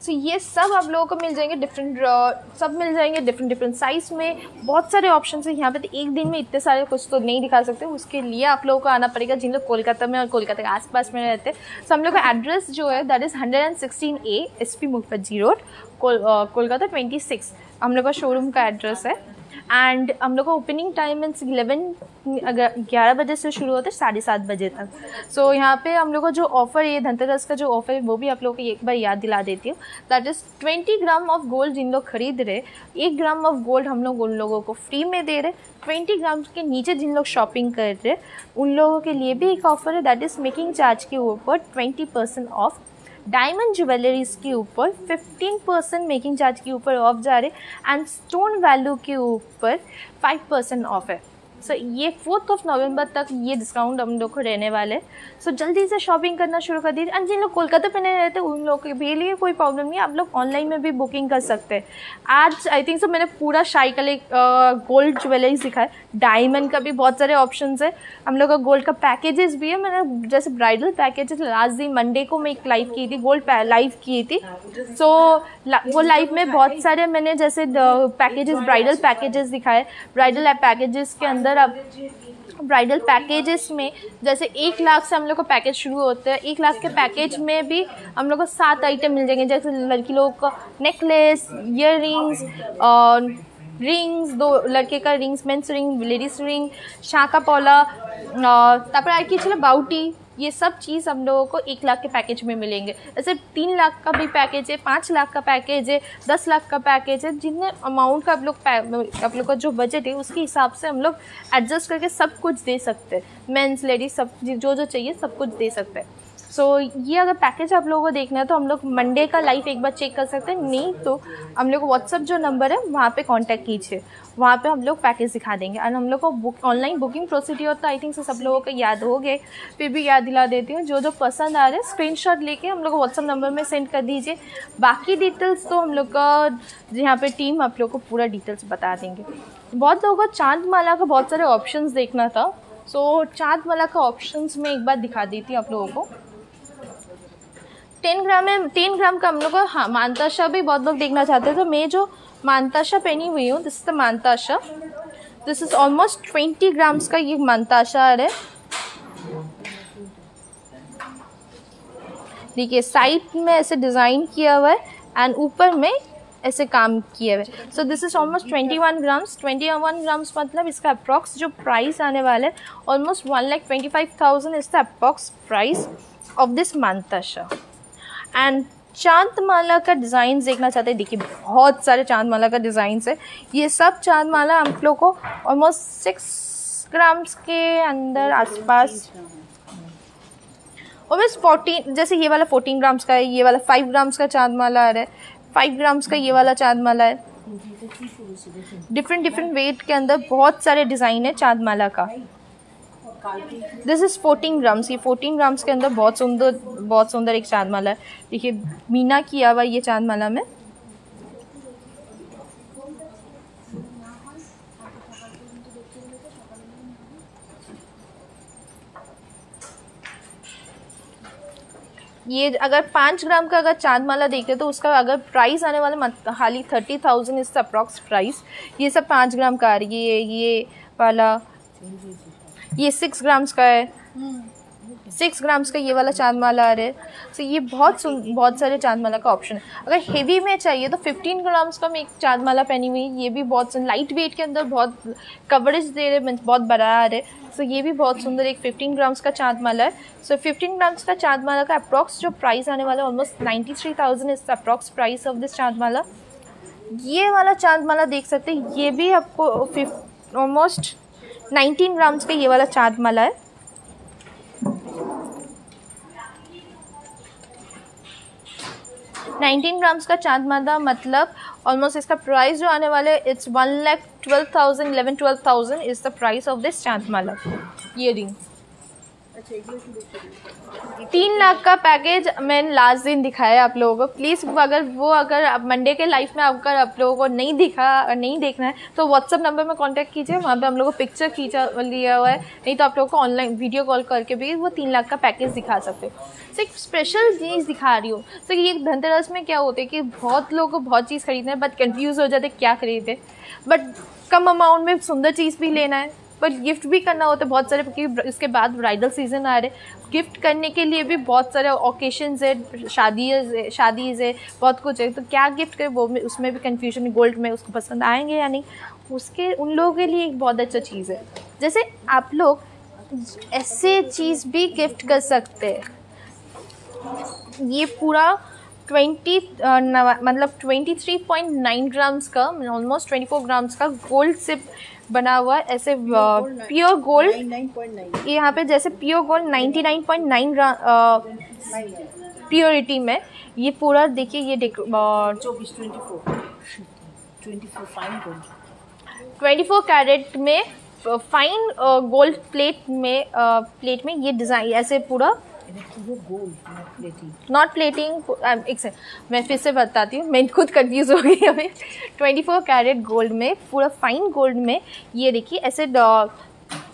so ये सब आप लोगों को मिल जाएँगे डिफरेंट सब मिल जाएँगे डिफरेंट डिफरेंट साइज़ में। बहुत सारे ऑप्शन है। यहाँ पे तो एक दिन में इतने सारे कुछ तो नहीं दिखा सकते। उसके लिए आप लोगों को आना पड़ेगा जिन लोग कोलकाता में और कोलकाता के आसपास में रहते हैं। सो हम लोग का एड्रेस जो है that is hundred and sixteen A S P Mukherjee road Kolkata twenty six हम लोग का शोरूम का एड्रेस है। एंड हम लोग का ओपनिंग टाइम मीन्स इलेवन अगर ग्यारह बजे से शुरू होता है साढ़े सात बजे तक। सो so, यहाँ पे हम लोग का जो ऑफ़र ये धनतेरस का जो ऑफ़र है वो भी आप लोगों को एक बार याद दिला देती हूँ। That is twenty gram of gold जिन लोग खरीद रहे एक ग्राम ऑफ़ गोल्ड हम लोग उन लोगों को फ्री में दे रहे। ट्वेंटी ग्राम के नीचे जिन लोग शॉपिंग कर रहे उन लोगों के लिए भी एक ऑफ़र है। दैट इज़ मेकिंग चार्ज के ऊपर twenty percent off diamond jewelleries के ऊपर 15 परसेंट मेकिंग चार्ज के ऊपर ऑफ़ जा रहे एंड स्टोन वैल्यू के ऊपर 5 परसेंट ऑफ़ है। सो so, ये फोर्थ ऑफ़ नवंबर तक ये डिस्काउंट हम लोग को रहने वाले हैं। सो so, जल्दी से शॉपिंग करना शुरू कर दीजिए। एंड जिन लोग कोलकाता पे नहीं रहते उन लोग के भी लिए कोई प्रॉब्लम नहीं है। आप लोग ऑनलाइन में भी बुकिंग कर सकते हैं। आज आई थिंक सो मैंने पूरा शाही का गोल्ड ज्वेलरीज दिखाया डायमंड का भी बहुत सारे ऑप्शन है। हम लोग का गोल्ड का पैकेजेस भी है। मैंने जैसे ब्राइडल पैकेजेस लास्ट दिन मंडे को मैं एक लाइव की थी गोल्ड लाइव की थी। सो so, वो लाइव में बहुत सारे मैंने जैसे पैकेजेस ब्राइडल पैकेजेस दिखाए। ब्राइडल पैकेजेस के अंदर अब ब्राइडल पैकेजेस में जैसे एक लाख से हम लोग को पैकेज शुरू होते हैं एक लाख के पैकेज में भी हम लोग को सात आइटम मिल जाएंगे जैसे लड़की लोगों का नेकलेस ईयर रिंग्स और रिंग्स दो लड़के का rings men's ring ladies ring शाका पौला तापर আর কি ছিল बाउटी ये सब चीज़ हम लोगों को एक लाख के पैकेज में मिलेंगे। जैसे तीन लाख का भी पैकेज है, पाँच लाख का पैकेज है, दस लाख का पैकेज है, जितने अमाउंट का आप लोग आप लोग का जो बजट है, उसके हिसाब से हम लोग एडजस्ट करके सब कुछ दे सकते हैं। मेन्स लेडीज़ सब जो जो चाहिए सब कुछ दे सकते हैं। सो so, ये अगर पैकेज आप लोगों को देखना है तो हम लोग मंडे का लाइफ एक बार चेक कर सकते हैं। नहीं तो हम लोग व्हाट्सअप जो नंबर है वहाँ पे कांटेक्ट कीजिए। वहाँ पे हम लोग पैकेज दिखा देंगे। और हम लोग को बुक ऑनलाइन बुकिंग प्रोसीड्योर तो आई थिंक से सब लोगों को याद हो गए फिर भी याद दिला देती हूँ जो जो पसंद आ रहे हैं स्क्रीन लेके हम लोग व्हाट्सअप नंबर में सेंड कर दीजिए। बाकी डिटेल्स तो हम लोग का यहाँ पर टीम आप लोग को पूरा डिटेल्स बता देंगे। बहुत लोगों को चाँद माला का बहुत सारे ऑप्शन देखना था। सो so, चाँद माला का ऑप्शन में एक बार दिखा देती हूँ आप लोगों को। टेन ग्राम में, टेन ग्राम का हम लोग को हाँ मानताशा भी बहुत लोग देखना चाहते हैं। तो मैं जो मानताशा पहनी हुई हूँ दिस इज़ द मानताशा this is almost twenty grams का ये मानताशा है। देखिए साइड में ऐसे डिज़ाइन किया हुआ है एंड ऊपर में ऐसे काम किए हुए so this is almost twenty one grams twenty one grams मतलब इसका अप्रॉक्स जो प्राइस आने वाला है almost one lakh twenty five thousand the approx price of this मानताशा and चाँद माला का डिज़ाइन देखना चाहते हैं। देखिए, बहुत सारे चाँद माला का डिज़ाइन है। ये सब चाँद माला हम लोग को ऑलमोस्ट सिक्स ग्राम्स के अंदर आसपास ऑलमोस्ट फोर्टीन जैसे ये वाला फोर्टीन ग्राम्स का है, ये वाला फाइव ग्राम्स का चाँद माला आ रहा है। फाइव ग्राम्स का ये वाला चाँद माला है। डिफरेंट डिफरेंट वेट के अंदर बहुत सारे डिज़ाइन है चाँद माला का। दिस इज़ फोर्टीन ग्राम्स ये फोर्टीन ग्राम्स के अंदर बहुत सुंदर बहुत सुंदर एक चाँद माला है। देखिए, मीना किया हुआ ये चाँद माला में। ये अगर पाँच ग्राम का अगर चाँद माला देखते तो उसका अगर प्राइस आने वाला हाली thirty thousand is approx price ये सब पाँच ग्राम का आ रही है ये वाला। ये सिक्स ग्राम्स का है। सिक्स ग्राम्स का ये वाला चाँद माला आ रहा है। सो ये बहुत सुन बहुत सारे चाँद माला का ऑप्शन है। अगर हेवी में चाहिए तो फिफ्टीन ग्राम्स का मैं एक चाँद माला पहनी हुई ये भी बहुत लाइट वेट के अंदर बहुत कवरेज दे रहे बहुत बड़ा आ रहे सो ये भी बहुत सुंदर एक फिफ्टीन ग्राम्स का चाँद माला है। सो फिफ्टीन ग्राम्स का चाँद माला का अप्रॉक्स जो प्राइस आने वाला है almost ninety three thousand is approx price of this चाँद माला ये वाला चाँद माला देख सकते हैं। ये भी आपको ऑलमोस्ट नाइनटीन ग्राम्स का ये वाला चाँद माला है। नाइनटीन ग्राम्स का चाँद माला मतलब ऑलमोस्ट इसका प्राइस जो आने वाला है it's one lakh twelve thousand eleven twelve thousand is the price of this चाँद माला। ये रिंग तीन लाख का पैकेज मैंने लास्ट दिन दिखाया आप लोगों को। प्लीज़ अगर, वो अगर आप मंडे के लाइफ में अगर आप लोगों को नहीं दिखा, नहीं देखना है तो व्हाट्सअप नंबर में कांटेक्ट कीजिए, वहाँ पे हम लोग को पिक्चर खींचा, लिया हुआ है। नहीं तो आप लोगों को ऑनलाइन वीडियो कॉल करके भी वो तीन लाख का पैकेज दिखा सकते हो। तो एक स्पेशल चीज़ दिखा रही हूँ। तो ये धनतेरस में क्या होता है कि बहुत लोग बहुत चीज़ खरीदना है बट कन्फ्यूज़ हो जाते क्या खरीदे। बट कम अमाउंट में सुंदर चीज़ भी लेना है। पर गिफ्ट भी करना होता है बहुत सारे, क्योंकि इसके बाद ब्राइडल सीज़न आ रहे गिफ्ट करने के लिए भी बहुत सारे ओकेशंस है, शादी है, शादीज है, बहुत कुछ है। तो क्या गिफ्ट करें, वो में उसमें भी कन्फ्यूज़न गोल्ड में उसको पसंद आएँगे या नहीं? उसके, उन लोगों के लिए एक बहुत अच्छा चीज़ है। जैसे आप लोग ऐसे चीज़ भी गिफ्ट कर सकते हैं। ये पूरा ट्वेंटी मतलब twenty three point nine grams का ऑलमोस्ट ट्वेंटी फोर ग्राम्स का गोल्ड से बना हुआ है ऐसे प्योर गोल्ड ये यहाँ पे जैसे pure gold ninety nine point nine purity में ये पूरा देखिए ये चौबीस ट्वेंटी फोर ट्वेंटी कैरेट में फाइन गोल्ड प्लेट में प्लेट में ये डिज़ाइन ऐसे पूरा नॉट प्लेटिंग um, एक से मैं फिर से बताती हूँ, मैं खुद कंफ्यूज हो गई अभी। 24 कैरेट गोल्ड में, पूरा फाइन गोल्ड में, ये देखिए, ऐसे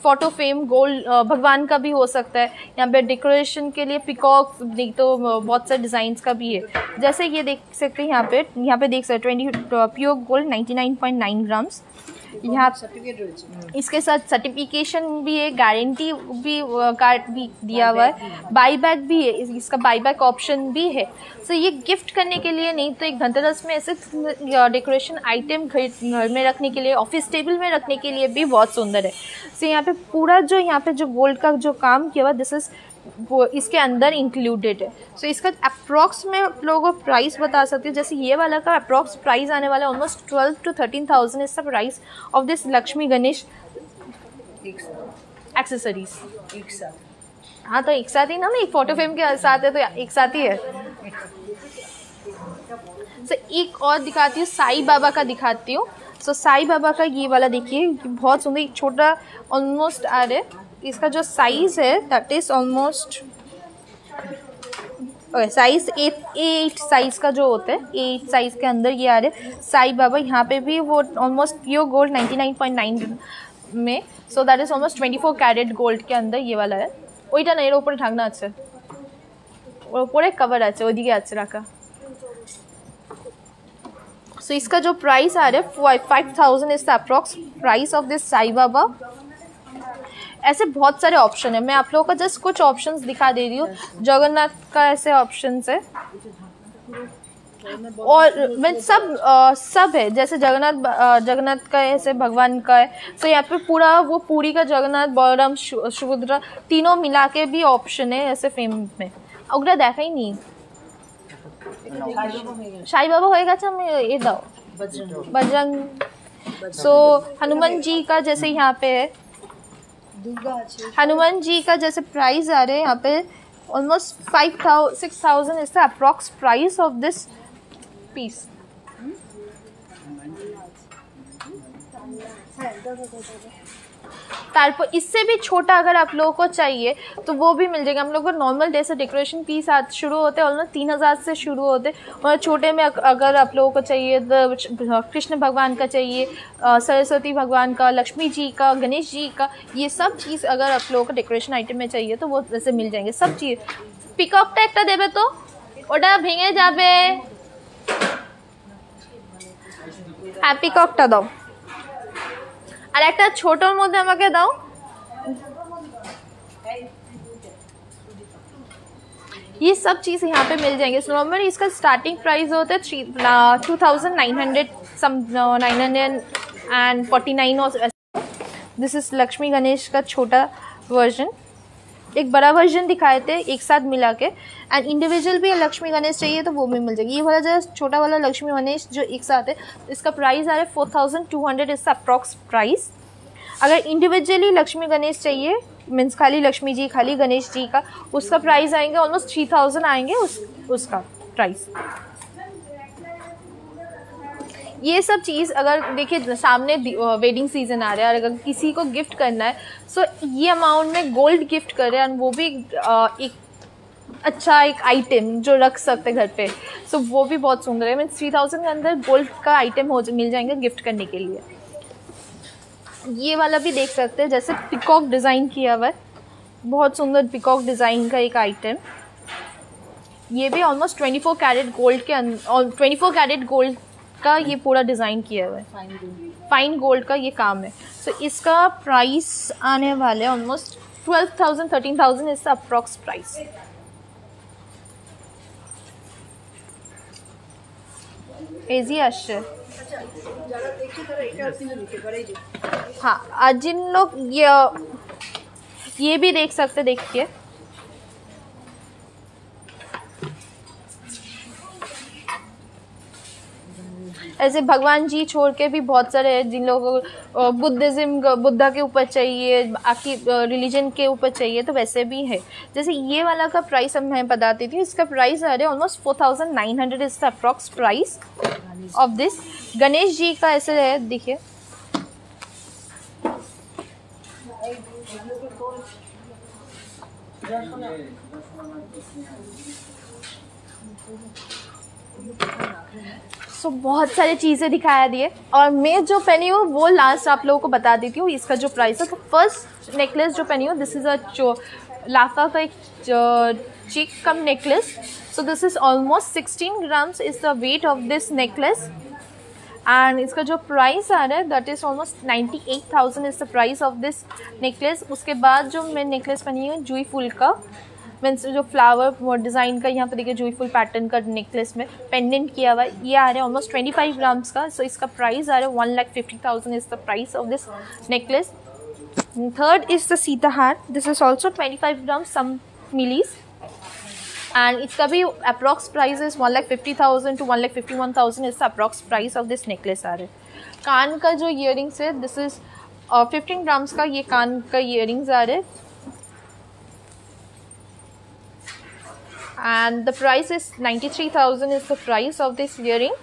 फ़ोटो फ्रेम गोल्ड भगवान का भी हो सकता है। यहाँ पे डेकोरेशन के लिए पिकॉक नहीं तो uh, बहुत सारे डिज़ाइंस का भी है। जैसे ये देख सकते हैं यहाँ पे यहाँ पे देख सकते ट्वेंटी प्योर गोल्ड 99.9 ग्राम्स यहाँ इसके साथ सर्टिफिकेशन भी है गारंटी भी uh, कार्ड भी दिया हुआ है। बाईबैक भी है। इसका बाई बैक ऑप्शन भी है। सो ये गिफ्ट करने के लिए नहीं तो एक धनतेरस में ऐसे uh, डेकोरेशन आइटम घर में रखने के लिए ऑफ़िस टेबल में रखने के लिए भी बहुत सुंदर है। सो यहाँ पे पूरा जो यहाँ पे जो गोल्ड का जो काम किया हुआ दिस इज़ वो इसके अंदर इंक्लूडेड है। सो so, इसका अप्रॉक्स में आप लोगों को प्राइस बता सकती हूँ। जैसे ये वाला का अप्रॉक्स प्राइस आने वाला है almost twelve two thirteen thousand is the price of this Lakshmi Ganesh साथ। एक्सेसरीज एक साथ। हाँ तो एक साथ ही ना ना एक फ़ोटो फ्रेम के साथ है तो एक साथ ही है। so, एक और दिखाती हूँ साई बाबा का दिखाती हूँ। सो साई बाबा का ये वाला देखिए बहुत सुंदर एक छोटा ऑलमोस्ट आ रहा है। इसका जो साइज है that is almost size eight eight size का जो होता है एट साइज के अंदर ये आ रहे हैं साई बाबा यहाँ पे भी वो almost pure gold ninety nine point nine में so that is almost twenty four carat gold के अंदर ये वाला है ওইটা না এর ওপরে ঢাকনা আছে ওর ওপরে কভার আছে ওইদিকে আছে রাখা सो इसका जो प्राइस आ रहा है five thousand is the approx price of this Sai Baba ऐसे बहुत सारे ऑप्शन है मैं आप लोगों को जस्ट कुछ ऑप्शंस दिखा दे रही हूँ जगन्नाथ का ऐसे ऑप्शंस है और मैं सब अ, सब है जैसे जगन्नाथ अ, जगन्नाथ का है ऐसे भगवान का है तो यहाँ पे पूरा वो पूरी का जगन्नाथ बलराम सु- सुभद्रा तीनों मिला के भी ऑप्शन है ऐसे फेम में ওগুলো দেখাই নি সাই বাবা হয়ে গেছে আমি এ দাও बजरंग बजरंग सो हनुमान जी का जैसे यहाँ पे है দুর্গা আছে हनुमान जी का जैसे प्राइस आ रहे हैं यहाँ पे almost five thousand six thousand is the approx price of this piece तारपर इससे भी छोटा अगर आप लोगों को चाहिए तो वो भी मिल जाएगा हम लोग को नॉर्मल जैसे डेकोरेशन पीस आज शुरू होते हैं ऑलमोस्ट तीन हज़ार से शुरू होते और छोटे में अग- अगर आप लोगों को चाहिए तो कृष्ण भगवान का चाहिए अ, सरस्वती भगवान का लक्ष्मी जी का गणेश जी का ये सब चीज़ अगर आप लोगों को डेकोरेशन आइटम में चाहिए तो वो वैसे मिल जाएंगे सब चीज़ পিকআপটা একটা দেবে তো ওটা ভেঙে যাবে হ্যাঁ পিকআপটা দাও আর একটা ছোটোর মধ্যে আমাকে দাও ये सब चीज़ यहाँ पे मिल जाएंगे नॉर्मली इसका स्टार्टिंग प्राइस होता है three two thousand nine hundred some nine hundred and forty nine और दिस इज़ लक्ष्मी गणेश का छोटा वर्जन एक बड़ा वर्जन दिखाए थे, एक साथ मिला के। एंड इंडिविजुअल भी लक्ष्मी गणेश चाहिए तो वो भी मिल जाएगी। ये वाला जो छोटा वाला लक्ष्मी गणेश जो एक साथ है, इसका प्राइस आ रहा है four thousand two hundred approx price अगर इंडिविजुअली लक्ष्मी गणेश चाहिए मीन्स खाली लक्ष्मी जी, खाली गणेश जी का, उसका प्राइस आएँगे ऑलमोस्ट थ्री थाउज़ेंड आएँगे उस, उसका प्राइस ये सब चीज़ अगर देखिए, सामने वेडिंग सीज़न आ रहा है और अगर किसी को गिफ्ट करना है सो ये अमाउंट में गोल्ड गिफ्ट कर और वो भी एक अच्छा एक आइटम जो रख सकते हैं घर पे। सो वो भी बहुत सुंदर है। मीन थ्री थाउज़ेंड के अंदर गोल्ड का आइटम हो, मिल जाएँगे गिफ्ट करने के लिए। ये वाला भी देख सकते हैं, जैसे पिकॉक डिज़ाइन किया हुआ है। बहुत सुंदर पिकॉक डिज़ाइन का एक आइटम ये भी ऑलमोस्ट 24 कैरेट गोल्ड के ट्वेंटी फोर कैरेट गोल्ड का ये पूरा डिज़ाइन किया हुआ है फाइन दूंगी फाइन गोल्ड का ये काम है सो so, इसका प्राइस आने वाले almost twelve thousand thirteen thousand is approx price AG আসছে যারা দেখছে তারা এটা কিন্তু নিতে পারে এই যে हाँ आज जिन लोग ये ये भी देख सकते देखिए ऐसे भगवान जी छोड़ के भी बहुत सारे हैं जिन लोगों को बुद्धिज़्म बुद्धा के ऊपर चाहिए बाकी रिलीजन के ऊपर चाहिए तो वैसे भी है। जैसे ये वाला का प्राइस अब मैं बताती थी, इसका प्राइस आ रहा है almost four thousand nine hundred is the approx price of this Ganesh ji का ऐसे है, देखिए। सो बहुत सारी चीज़ें दिखाया दिए। और मैं जो पहनी हूँ, वो लास्ट आप लोगों को बता देती हूँ, इसका जो प्राइस है तो फ़र्स्ट नेकलेस जो पहनी हूँ दिस इज़ अ लाफा का एक चिक कम necklace so this is almost 16 grams is the weight of this necklace and इसका जो प्राइस आ रहा है that is almost ninety eight thousand is the price of this necklace उसके बाद जो मैं नेकलेस पहनी हूँ जुई फूल का। मीन्स जो फ्लावर डिज़ाइन का यहाँ पर देखिए जुई फुल पैटर्न का नेकलेस में पेंडेंट किया हुआ है, ये आ रहा है ऑलमोस्ट ट्वेंटी फाइव ग्राम्स का सो so इसका प्राइस आ रहा है one lakh fifty thousand is the price of this necklace third is the Sita haar this is also twenty five gram some millis and इसका भी approx price is one lakh fifty thousand to one lakh fifty one thousand is the approx price of this necklace आ रहा है। कान का जो year है this is fifteen grams का ये कान का इयर आ रहे and the price is 93000 is the price of this earring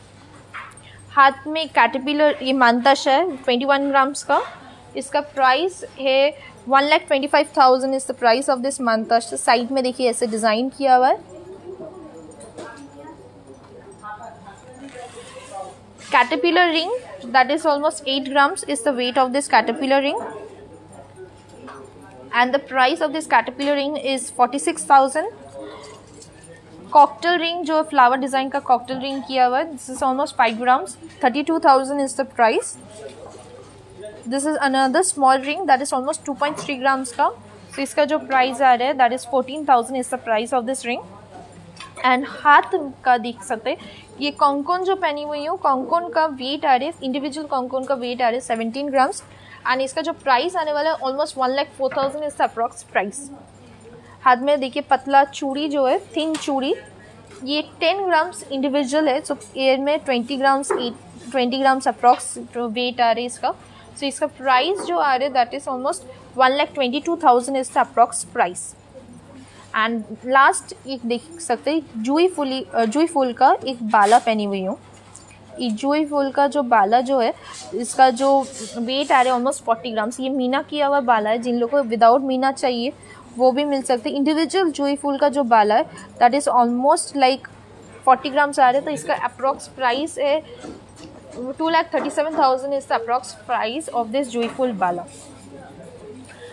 हाथ में कैटरपिलर ये मानताश है 21 ग्राम्स का इसका प्राइस है one lakh twenty five thousand is the price of this मानताश side में देखिए ऐसे डिज़ाइन किया हुआ है caterpillar ring that is almost 8 grams is the weight of this caterpillar ring and the price of this caterpillar ring is 46000 cocktail ring जो flower design का cocktail ring किया हुआ है this is almost five grams thirty two thousand is the price this is another small ring that is almost two point three grams का. तो इसका जो price आ रहा है that is fourteen thousand is the price of this ring and हाथ का देख सकते ये कॉन्कोन जो पहनी हुई हूँ, कॉन्कोन का वेट आ रहा है इंडिविजुअल कॉन्कोन का वेट आ रहा है सेवनटीन ग्राम्स एंड इसका जो प्राइस आने वाला है almost one lakh four thousand is the approx price हाथ में देखिए पतला चूड़ी जो है थिन चूड़ी। ये टेन ग्राम्स इंडिविजुअल है सो एयर में twenty grams at twenty grams approx weight आ रहे इसका। सो so, इसका प्राइस जो आ रहा है that is almost one lakh twenty two thousand is the approx price and last एक देख सकते हैं जुई फूली जुई फूल का एक बाला पहनी हुई हूँ। जुई फूल का जो बाला जो है इसका जो वेट आ रहा है ऑलमोस्ट फोर्टी ग्राम्स ये मीना किया हुआ बाला है जिन लोगों को विदाउट मीना चाहिए वो भी मिल सकते हैं। इंडिविजुअल जूही फूल का जो बाला है that is almost like forty grams आ रहे हैं तो इसका अप्रॉक्स प्राइस है two lakh thirty seven thousand is the approx price of this Jui फूल बाला।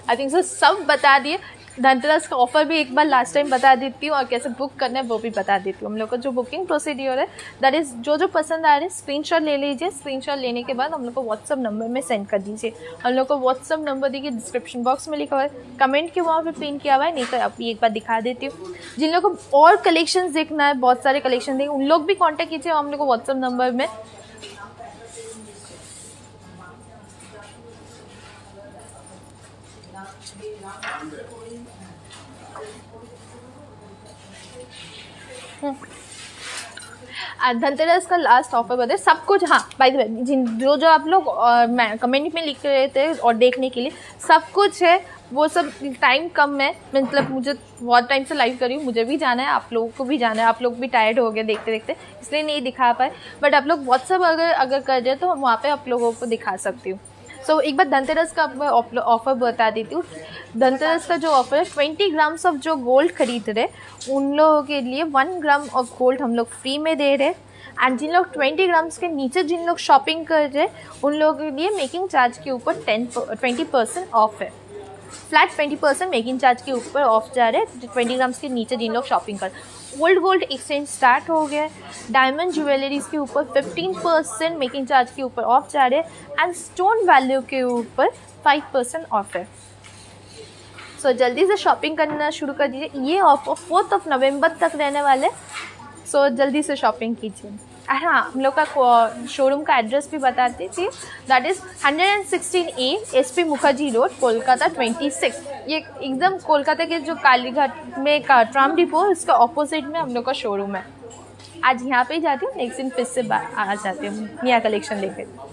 आई थिंक सर सब बता दिए। धनतेरस का ऑफ़र भी एक बार लास्ट टाइम बता देती हूँ, और कैसे बुक करना है वो भी बता देती हूँ। हम लोग का जो बुकिंग प्रोसीड्योर है दैट इज़ जो जो पसंद आ रहे हैं स्क्रीनशॉट ले लीजिए। स्क्रीनशॉट लेने के बाद हम लोग को व्हाट्सअप नंबर में सेंड कर दीजिए। हम लोग को व्हाट्सअप नंबर देखिए डिस्क्रिप्शन बॉक्स में लिखा हुआ है। कमेंट के वहाँ पर पिन किया हुआ है, नहीं तो आप एक बार दिखा देती हूँ। जिन लोगों को और कलेक्शन देखना है, बहुत सारे कलेक्शन देखें उन लोग भी कॉन्टैक्ट कीजिए, हम लोग को व्हाट्सअप नंबर में। धनतेरस का लास्ट ऑफ़र बताए सब कुछ हाँ बाई जिन, जो जो आप लोग कमेंट में लिख रहे थे और देखने के लिए, सब कुछ है, वो सब टाइम कम है मतलब मुझे बहुत टाइम से लाइव कर रही हूँ, मुझे भी जाना है, आप लोगों को भी जाना है, आप लोग भी टायर्ड हो गए देखते देखते, इसलिए नहीं दिखा पाए बट आप लोग व्हाट्सअप अगर अगर कर जाए तो वहाँ पर आप लोगों को दिखा सकती हूँ। सो so, एक बार धनतेरस का ऑफ़र बता देती हूँ। धनतेरस का जो ऑफ़र है ट्वेंटी ग्राम्स ऑफ़ जो गोल्ड खरीद रहे उन लोगों के लिए वन ग्राम ऑफ़ गोल्ड हम लोग फ्री में दे रहे एंड जिन लोग ट्वेंटी ग्राम्स के नीचे जिन लोग शॉपिंग कर रहे उन लोगों के लिए मेकिंग चार्ज के ऊपर टेन ट्वेंटी परसेंट ऑफ़ है। Flat twenty percent making charge के ऊपर ऑफ़ जा रहे हैं। ट्वेंटी ग्राम्स के नीचे जिन लोग शॉपिंग कर ओल्ड गोल्ड एक्सचेंज स्टार्ट हो गया डायमंड ज्वेलरीज के ऊपर फिफ्टीन परसेंट मेकिंग चार्ज के ऊपर ऑफ़ जा रहे हैं एंड स्टोन वैल्यू के ऊपर फाइव परसेंट ऑफ़ है। सो so, जल्दी से शॉपिंग करना शुरू कर दीजिए। ये ऑफ़र फोर्थ ऑफ़ नवंबर तक रहने वाले सो so, जल्दी से शॉपिंग कीजिए। हाँ हम लोग का शोरूम का एड्रेस भी बताती थी। That is hundred and sixteen A S P Mukherjee road Kolkata twenty six ये एकदम कोलकाता के जो कालीघाट में का ट्राम डिपो उसके ऑपोजिट में हम लोग का शोरूम है। आज यहाँ पे ही जाती हूँ नेक्स्ट दिन फिर से आ जाती हूँ, नया कलेक्शन लेकर